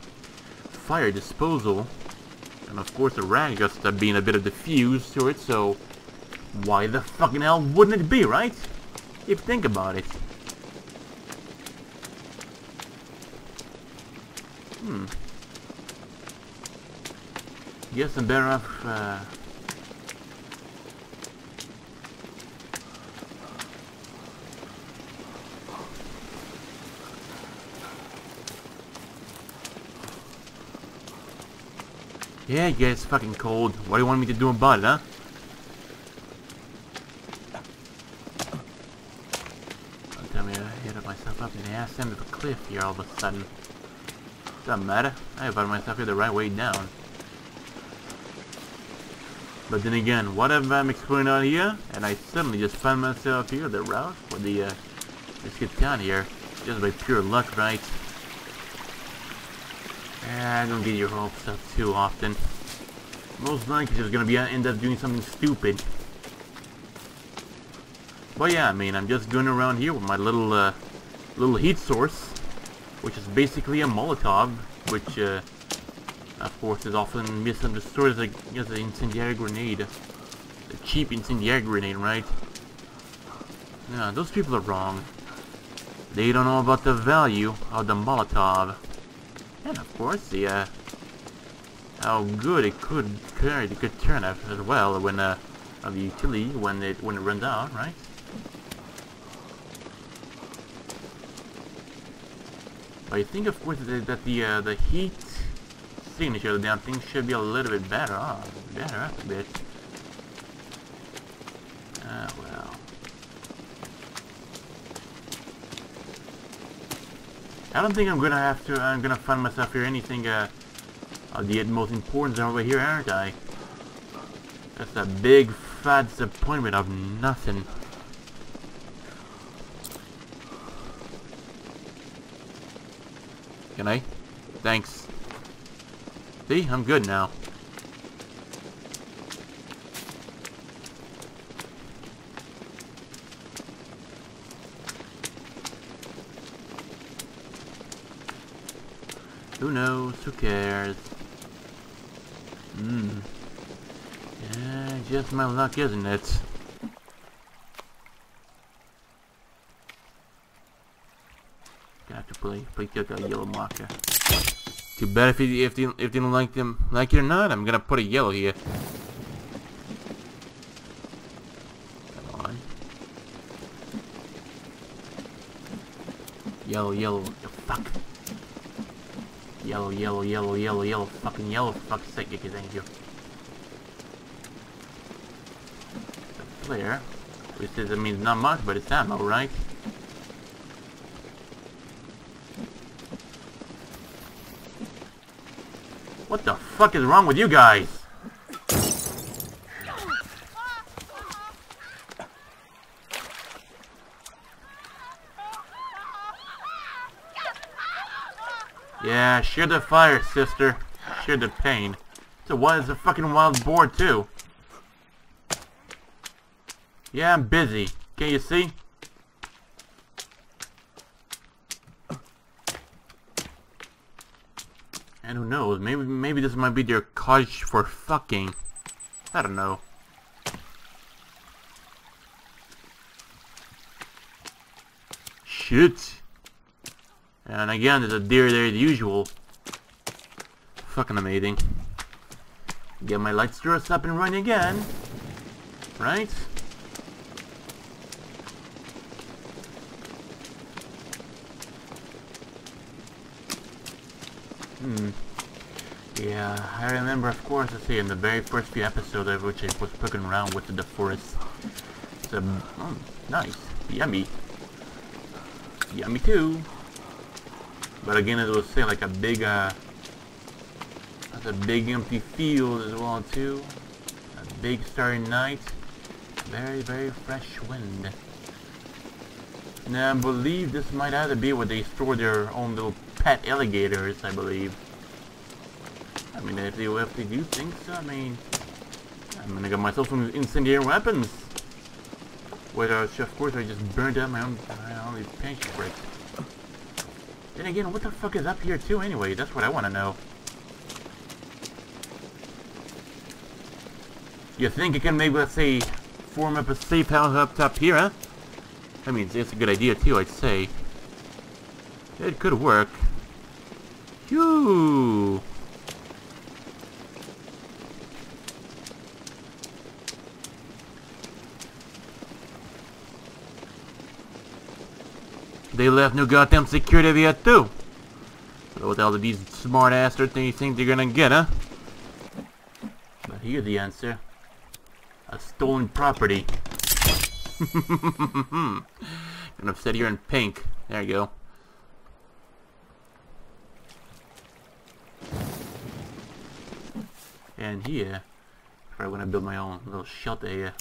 fire disposal, and of course the rag uh, being a bit of the fuse to it, so why the fucking hell wouldn't it be, right? If you think about it. Hmm. Guess I'm better off, uh... Yeah, yeah, it's fucking cold. What do you want me to do about it, huh? up in the ass end of a cliff here all of a sudden. Doesn't matter. I found myself here the right way down. But then again, what if I'm exploring out here, and I suddenly just find myself here, the route for the, uh, let's get down here, just by pure luck, right? Ah, don't get your hopes up too often. Most likely just gonna be uh, end up doing something stupid. But yeah, I mean, I'm just going around here with my little, uh, little heat source, which is basically a Molotov, which, uh, of course, is often misunderstood as, a, as an incendiary grenade. A cheap incendiary grenade, right? Yeah, those people are wrong. They don't know about the value of the Molotov. And of course, the, uh, how good it could turn out as well when, uh, of the utility when it, when it runs out, right? I think of course that the uh, the heat signature the damn thing should be a little bit better. Oh, better a bit. Ah, well. I don't think I'm gonna have to, I'm gonna find myself here anything uh, of the most important over here, aren't I? That's a big fat disappointment of nothing. Can I? Thanks. See? I'm good now. Who knows? Who cares? Hmm. Yeah, just my luck, isn't it? Play play a yellow marker. Too bad if you if you if you don't like them like it or not, I'm gonna put a yellow here. Come on. Yellow, yellow, fuck. Yellow, yellow, yellow, yellow, yellow, fucking yellow, for fuck's sake, okay, thank you. The flare, which I mean, not much, but it's ammo, right? What the fuck is wrong with you guys? Yeah, share the fire, sister. Share the pain. So what is a fucking wild boar too? Yeah, I'm busy. Can you see? Maybe maybe this might be their cause for fucking. I don't know. Shoot! And again, there's a deer there as usual. Fucking amazing. Get my lights dressed up and running again. Right? Hmm. Yeah, I remember, of course, I say in the very first few episodes of which I was poking around with the forest. A, oh, nice, yummy, yummy too. But again, it was saying, like a big, uh, that's a big empty field as well too. A big starry night, very very fresh wind. Now I believe this might either be where they store their own little pet alligators, I believe. I mean, if they, if they do think so, I mean, I'm gonna get myself some incendiary weapons. Which, uh, of course, I just burned out my own, my own paint bricks. Then again, what the fuck is up here too anyway? That's what I want to know. You think you can maybe, let's say, form up a safe house up top here, huh? I mean, it's a good idea too, I'd say. It could work. Left no goddamn security yet too. So what the hell do these smart asses think, think they're gonna get, huh? But here's the answer. A stolen property. Gonna set here in pink. There you go. And here, I'm gonna build my own little shelter here.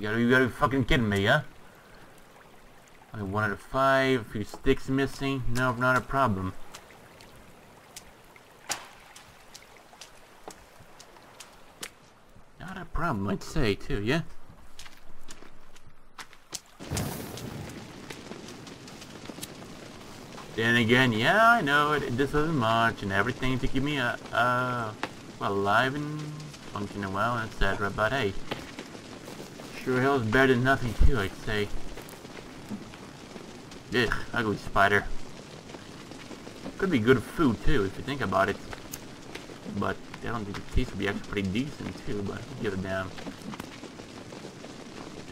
You gotta, you gotta be fucking kidding me, huh? Only one out of five, a few sticks missing. No, not a problem. Not a problem, I'd say, too, yeah? Then again, yeah, I know it, this isn't much and everything to keep me uh, uh, well, alive and functioning well, etc. But hey, Sure hell's better than nothing too, I'd say. Ugh, ugly spider. Could be good food too, if you think about it. But I don't think the taste would be actually pretty decent too, but give a damn.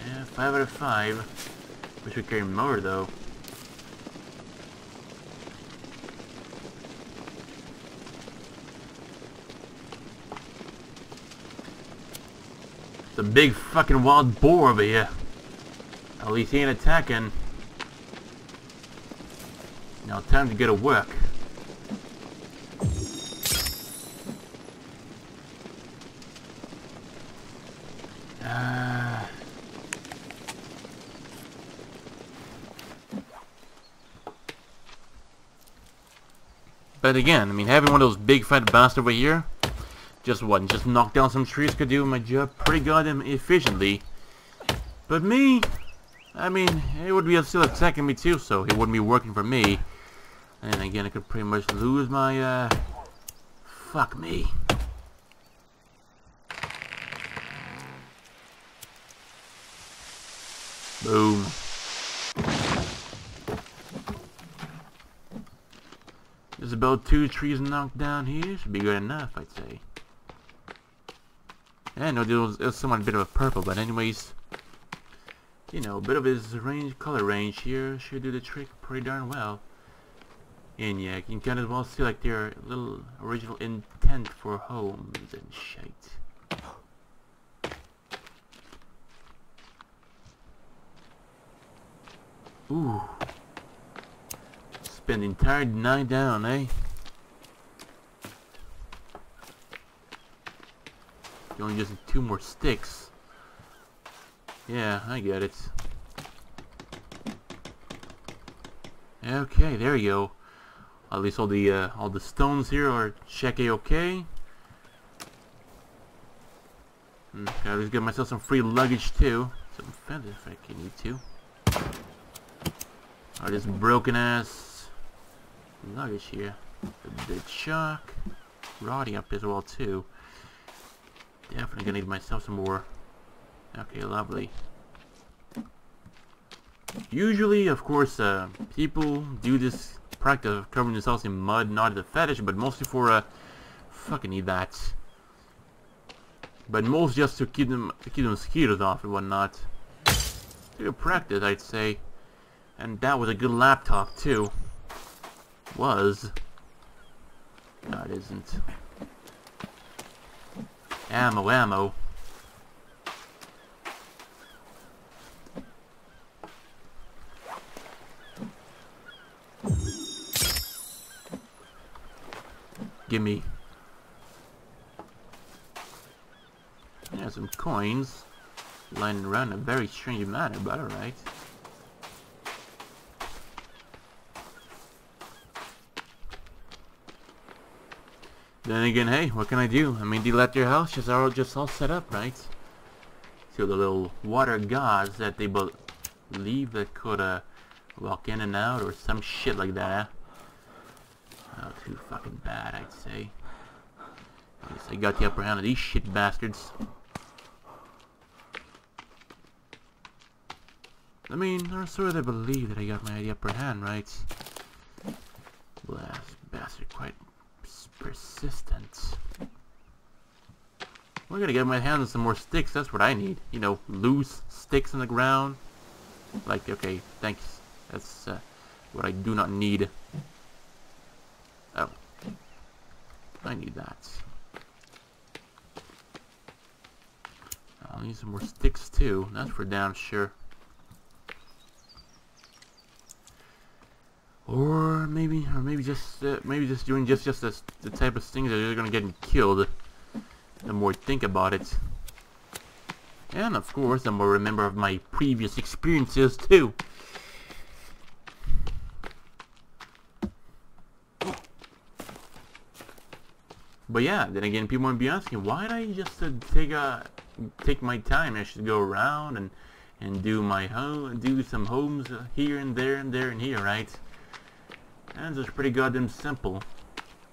Yeah, 5 out of 5. Wish we carry more though. It's a big fucking wild boar over here. At least he ain't attacking. Now time to get to work. But again, I mean, having one of those big fat bastards over here, just what, just knock down some trees could do my job pretty goddamn efficiently. But me, I mean, it would be still attacking me too, so it wouldn't be working for me. And again, I could pretty much lose my, uh, fuck me. Boom. There's about two trees knocked down here. Should be good enough, I'd say. I know it was, somewhat a bit of a purple, but anyways, you know, a bit of his range, color range here should do the trick pretty darn well. And yeah, you can kind of well see like their little original intent for homes and shite. Ooh. Spend the entire night down, eh? You only just two more sticks. Yeah, I get it. Okay, there you go. At least all the uh, all the stones here are check a okay. Okay, I'll just get myself some free luggage too. Some feathers if I can need to. Or this broken ass luggage here. The dead shark. Rotting up as well too. Definitely gonna need myself some more Okay, lovely. Usually, of course, uh, people do this practice of covering themselves in mud, not as a fetish, but mostly for, uh, fucking need that. But most just to keep them, to keep the mosquitoes off and whatnot. Good practice, I'd say. And that was a good laptop, too. Was. No, it isn't. Ammo, ammo. Gimme. Yeah, some coins lying around in a very strange manner, but alright. Then again, hey, what can I do? I mean, they let their house just all just all set up, right? So the little water gods that they believe that could uh, walk in and out or some shit like that. Oh, too fucking bad, I'd say. I guess I got the upper hand of these shit bastards. I mean, I sort of believe that I got my upper hand, right? Last bastard quite persistent. We're gonna get my hands on some more sticks, that's what I need. You know, loose sticks on the ground. Like, okay, thanks. That's uh, what I do not need. Oh. I need that. I'll need some more sticks too, that's for damn sure. Or maybe, or maybe just, uh, maybe just doing just just this, the type of things that you're gonna get killed. The more you think about it, and of course, the more remember of my previous experiences too. But yeah, then again, people might be asking, why did I just uh, take a take my time? I should go around and and do my home, do some homes here and there and there and here, right? And it's pretty goddamn simple.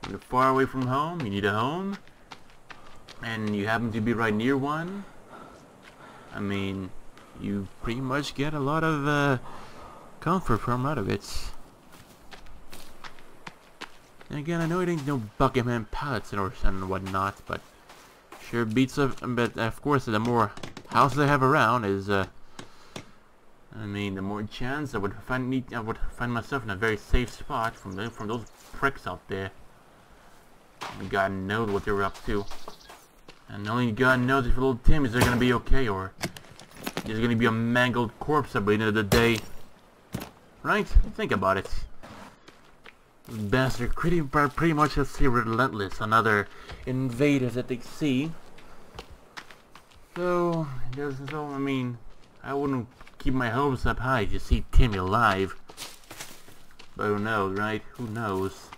When you're far away from home, you need a home, and you happen to be right near one. I mean, you pretty much get a lot of uh, comfort from out of it. And again, I know it ain't no Buckingham Palace or and whatnot, but sure beats of. But of course, the more houses I have around is uh, I mean, the more chance I would find me, I would find myself in a very safe spot from the, from those pricks out there. And God knows what they're up to. And only God knows if little Tim is gonna be okay or there's gonna be a mangled corpse by the end of the day. Right? Think about it. Bastard pretty, pretty much has to relentless on other invaders that they see. So, so I mean, I wouldn't keep my hopes up high to see Timmy alive. But who knows, right? Who knows?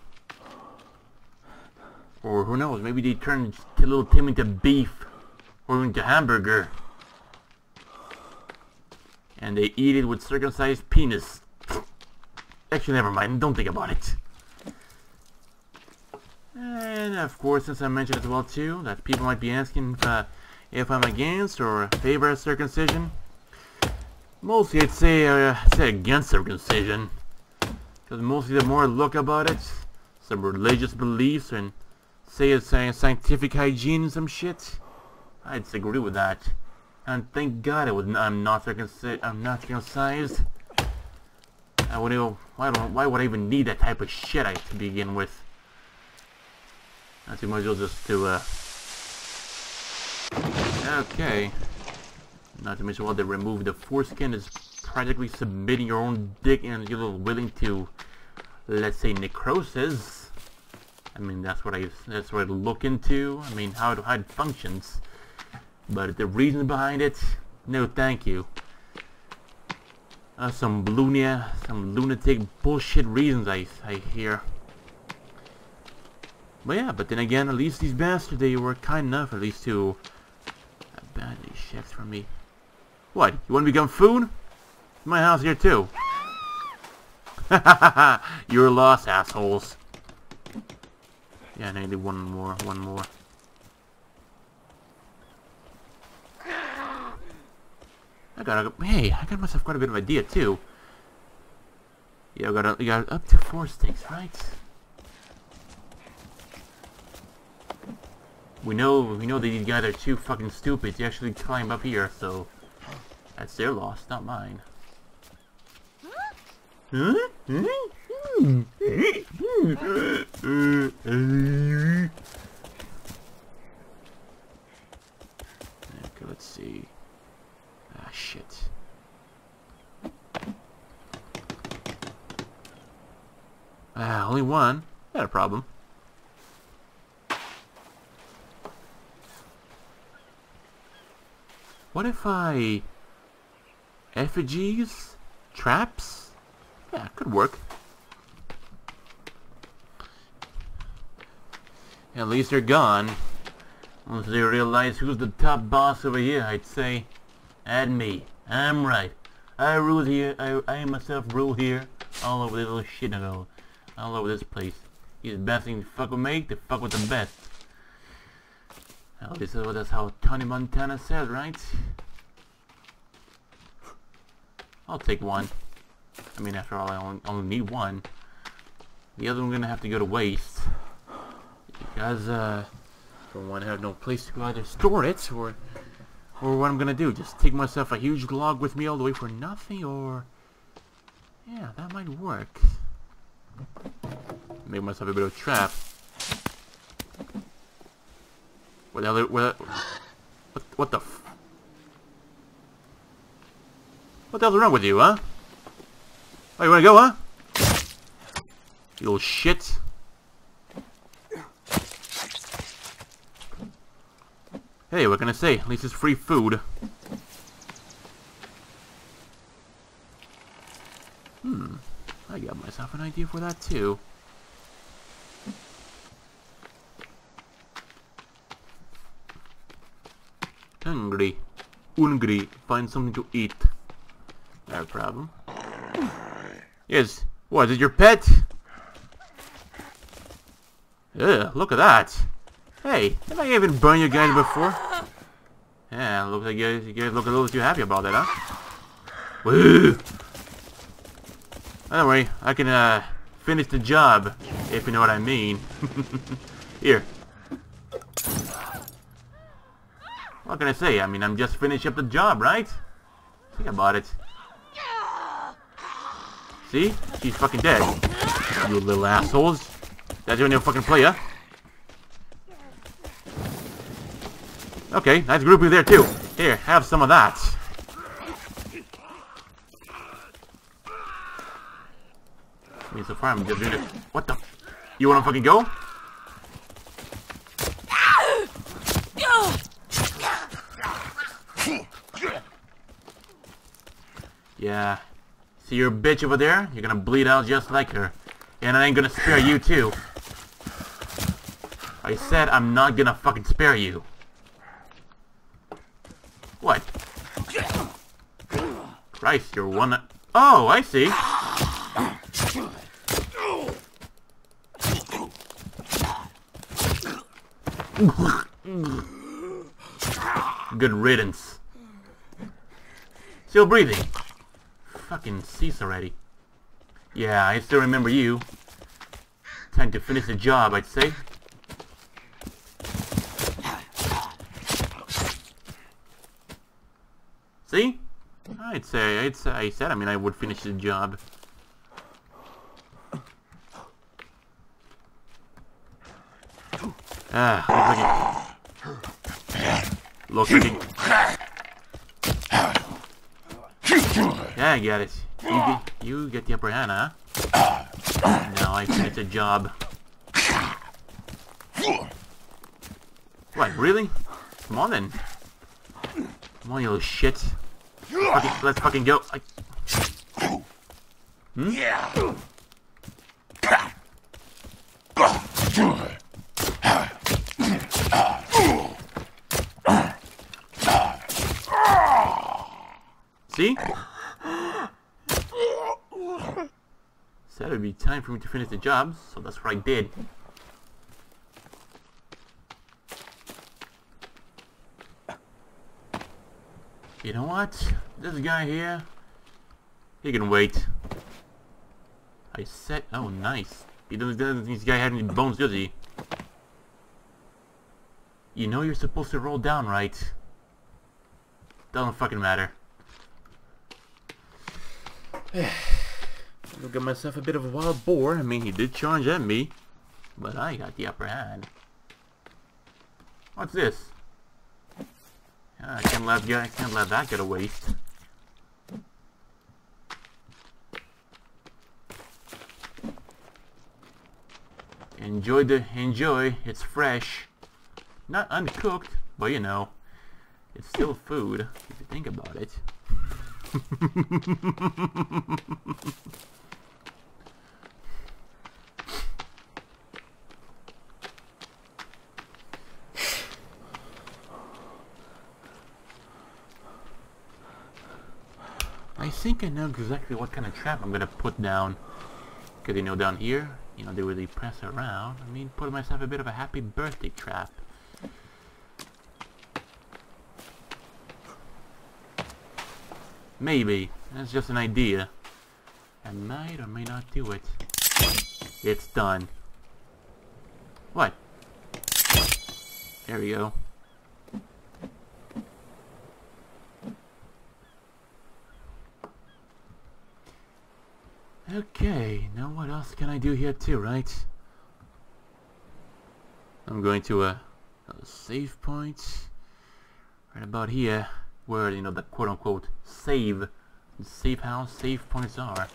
Or who knows, maybe they turn little Timmy into beef. Or into hamburger. And they eat it with circumcised penis. Actually, never mind. Don't think about it. And of course, since I mentioned as well too, that people might be asking if, uh, if I'm against or favor circumcision. Mostly I'd say, uh, I'd say against circumcision. Because mostly the more I look about it, some religious beliefs and say it's scientific hygiene and some shit, I'd disagree with that. And thank God I was, I'm not circumcised. I'm not circumcised. I would even, why, don't, why would I even need that type of shit I, to begin with? That's too much just to, uh... Okay. Not to mention while they remove the foreskin is practically submitting your own dick and you're willing to, let's say, necrosis. I mean, that's what I that's what I look into. I mean, how it, how it functions. But the reason behind it, no thank you. Uh, some lunia, some lunatic bullshit reasons I, I hear. But yeah, but then again, at least these bastards, they were kind enough at least to abandon these chefs for me. What, you want to become food? My house here too. You're lost, assholes. Yeah, I need one more, one more. I got a, hey, I got myself quite a bit of idea too. Yeah, I got, a, you got up to four sticks, right? We know, we know that these guys are too fucking stupid to actually climb up here, so that's their loss, not mine. Okay, let's see. Ah, shit. Ah, only one. Not a problem. What if I... Effigies? Traps? Yeah, could work. At least they're gone. Once they realize who's the top boss over here, I'd say. Add me. I'm right. I rule here. I, I myself rule here. All over this little shit all, all over this place. He's the best thing to fuck with me, to fuck with the best. Well, this is what that's how Tony Montana said, right? I'll take one. I mean, after all, I only, only need one. The other one's gonna have to go to waste. Because, uh, for one, I have no place to either store it, or, or what I'm gonna do. Just take myself a huge log with me all the way for nothing, or... Yeah, that might work. Make myself a bit of a trap. What the hell? What? What? What the? What the hell's wrong with you, huh? Oh, you wanna go, huh? You little shit. Hey, what can I say? At least it's free food. Hmm. I got myself an idea for that, too. Hungry. Hungry. Find something to eat. No problem. Yes. What, is it your pet? Ugh, look at that. Hey, have I even burned you guys before? Yeah, looks like you guys, you guys look a little too happy about that, huh? Woo! Don't worry, I can uh, finish the job, if you know what I mean. Here. What can I say? I mean, I'm just finishing up the job, right? Think about it. See? She's fucking dead. You little assholes. That's your new fucking player. Okay, nice groupie there too. Here, have some of that. I mean, so far I'm just doing it. What the? You wanna fucking go? Yeah. See your bitch over there? You're gonna bleed out just like her. And I ain't gonna spare you too. I said I'm not gonna fucking spare you. What? Christ, you're one... Oh, I see. Good riddance. Still breathing. Fucking cease already. Yeah, I still remember you. Time to finish the job, I'd say. See? I'd say, I'd say, I said, I mean, I would finish the job. Ah, like it. Yeah, I get it. You get, you get the upper hand, huh? Now I finish the job. What, really? Come on then. Come on, you little shit. Fucking, let's fucking go. I... Hmm? Yeah. See? Said it would be time for me to finish the job, so that's what I did. You know what? This guy here, he can wait. I said, oh nice. He doesn't, doesn't this guy had any bones, does he? You know you're supposed to roll down, right? Doesn't fucking matter. Look at myself a bit of a wild boar. I mean, he did charge at me, but I got the upper hand. What's this? Ah, I can't let I can't let that get a waste. Enjoy the enjoy. It's fresh, not uncooked, but you know, it's still food if you think about it. I think I know exactly what kind of trap I'm gonna put down. Because you know down here, you know, they really press around. I mean, put myself a bit of a happy birthday trap. Maybe. That's just an idea. I might or may not do it. It's done. What? There we go. Okay, now what else can I do here too, right? I'm going to uh, a, a save point right about here where, you know, the quote-unquote save, safe house, save points are.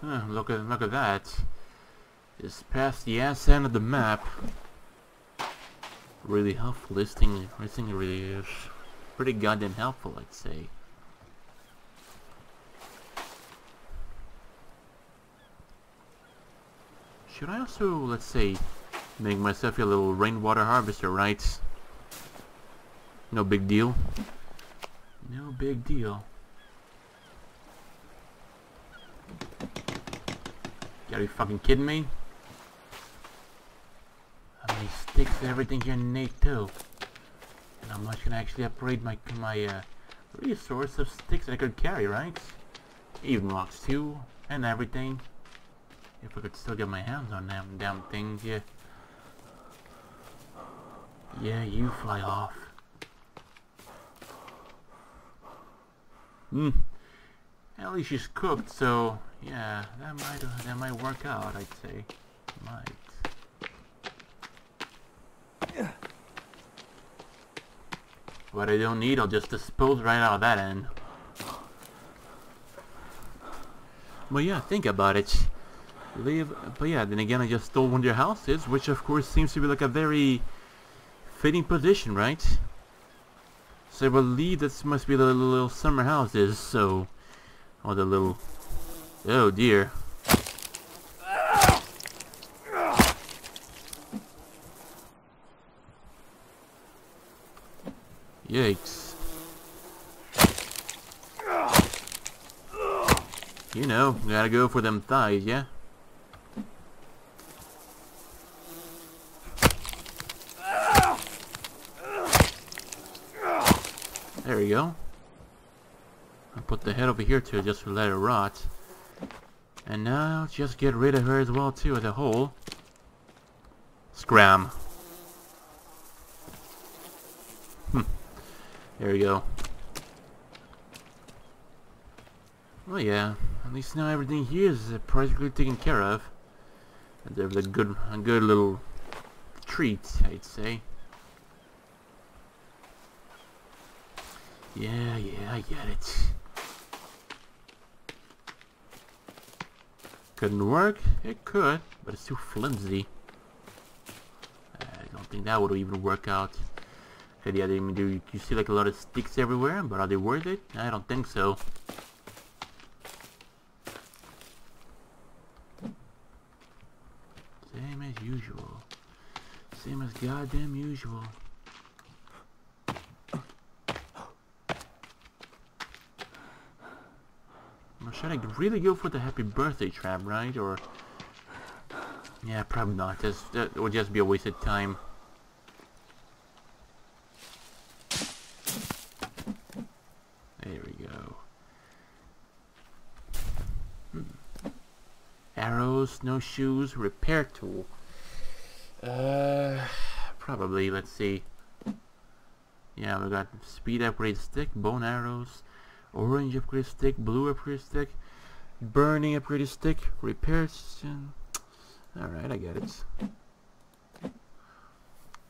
Huh, look at look at that. Just past the ass end of the map. Really helpful. This thing, this thing really is pretty goddamn helpful, I'd say. Should I also, let's say, make myself a little rainwater harvester, right? No big deal. No big deal. You fucking kidding me? How many sticks and everything here Nate too? And how much can I actually upgrade my my uh, resource of sticks that I could carry, right? Even rocks too, and everything. If I could still get my hands on them damn things, yeah. Yeah, you fly off. Hmm. At least she's cooked, so yeah, that might that might work out. I'd say, might. What I don't need, I'll just dispose right out of that end. But yeah, think about it. Leave, but yeah, then again, I just stole one of your houses, which of course seems to be like a very fitting position, right? So I believe this must be the little, summer houses, so... Or the little... Oh dear. Yikes. You know, gotta go for them thighs, yeah? There you go. I'll put the head over here too, just to let it rot. And now, just get rid of her as well too, as a whole. Scram. Hmm. There we go. Well, yeah. At least now everything here is practically taken care of. There's a good, a good little treat, I'd say. Yeah, yeah, I get it. Couldn't work? It could, but it's too flimsy. I don't think that would even work out. Okay, yeah, they do you see like a lot of sticks everywhere, but are they worth it? I don't think so. Same as usual. Same as goddamn usual. I really go for the happy birthday trap, right? Or Yeah, probably not. Just, that would just be a waste of time. There we go. Hmm. Arrows, snowshoes, repair tool. Uh, probably. Let's see. Yeah, we got speed upgrade stick, bone arrows, orange upgrade stick, blue upgrade stick, burning upgrade stick, repair. Alright, I get it.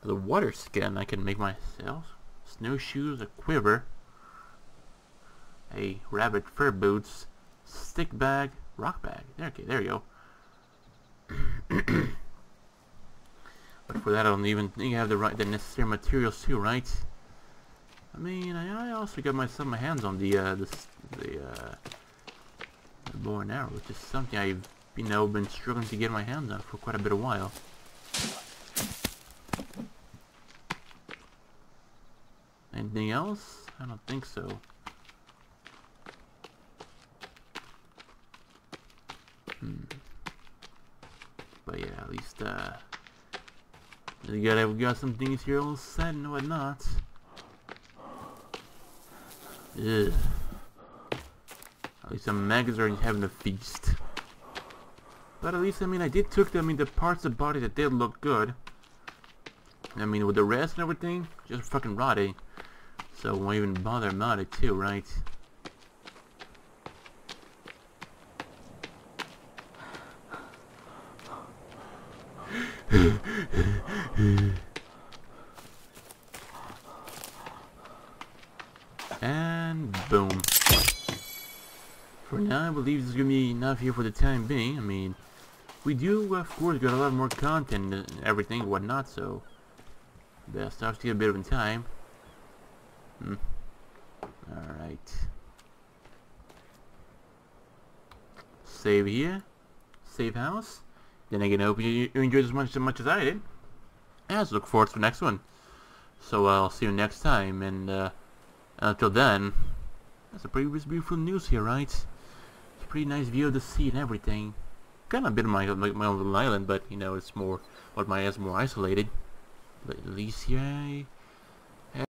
The water skin I can make myself. Snowshoes, a quiver, a rabbit fur boots, stick bag, rock bag. There, okay, there you go. but for that, I don't even think I have the right, the necessary materials too, right? I mean, I, I also got myself my hands on the uh, the, uh, the bow and arrow, which is something I've you know been struggling to get my hands on for quite a bit of while. Anything else? I don't think so. Hmm. But yeah, at least uh, we got we got some things here all set and whatnot. Ugh. At least some maggots are having a feast. But at least, I mean, I did took them in the parts of the body that did look good. I mean, with the rest and everything, just fucking rotting. So won't even bother about it too, right? and boom. For now, I believe this is going to be enough here for the time being. I mean, we do, of course, got a lot more content and everything whatnot, so best off to get a bit of time. Hmm. Alright. Save here. Save house. Then again, I hope you, you enjoyed as much, as much as I did. As look forward to the next one. So I'll see you next time, and uh, until then, that's a pretty beautiful news here, right? Pretty nice view of the sea and everything. Kind of a bit of my, my, my own little island, but you know, it's more, what my is more isolated. But at least, yeah,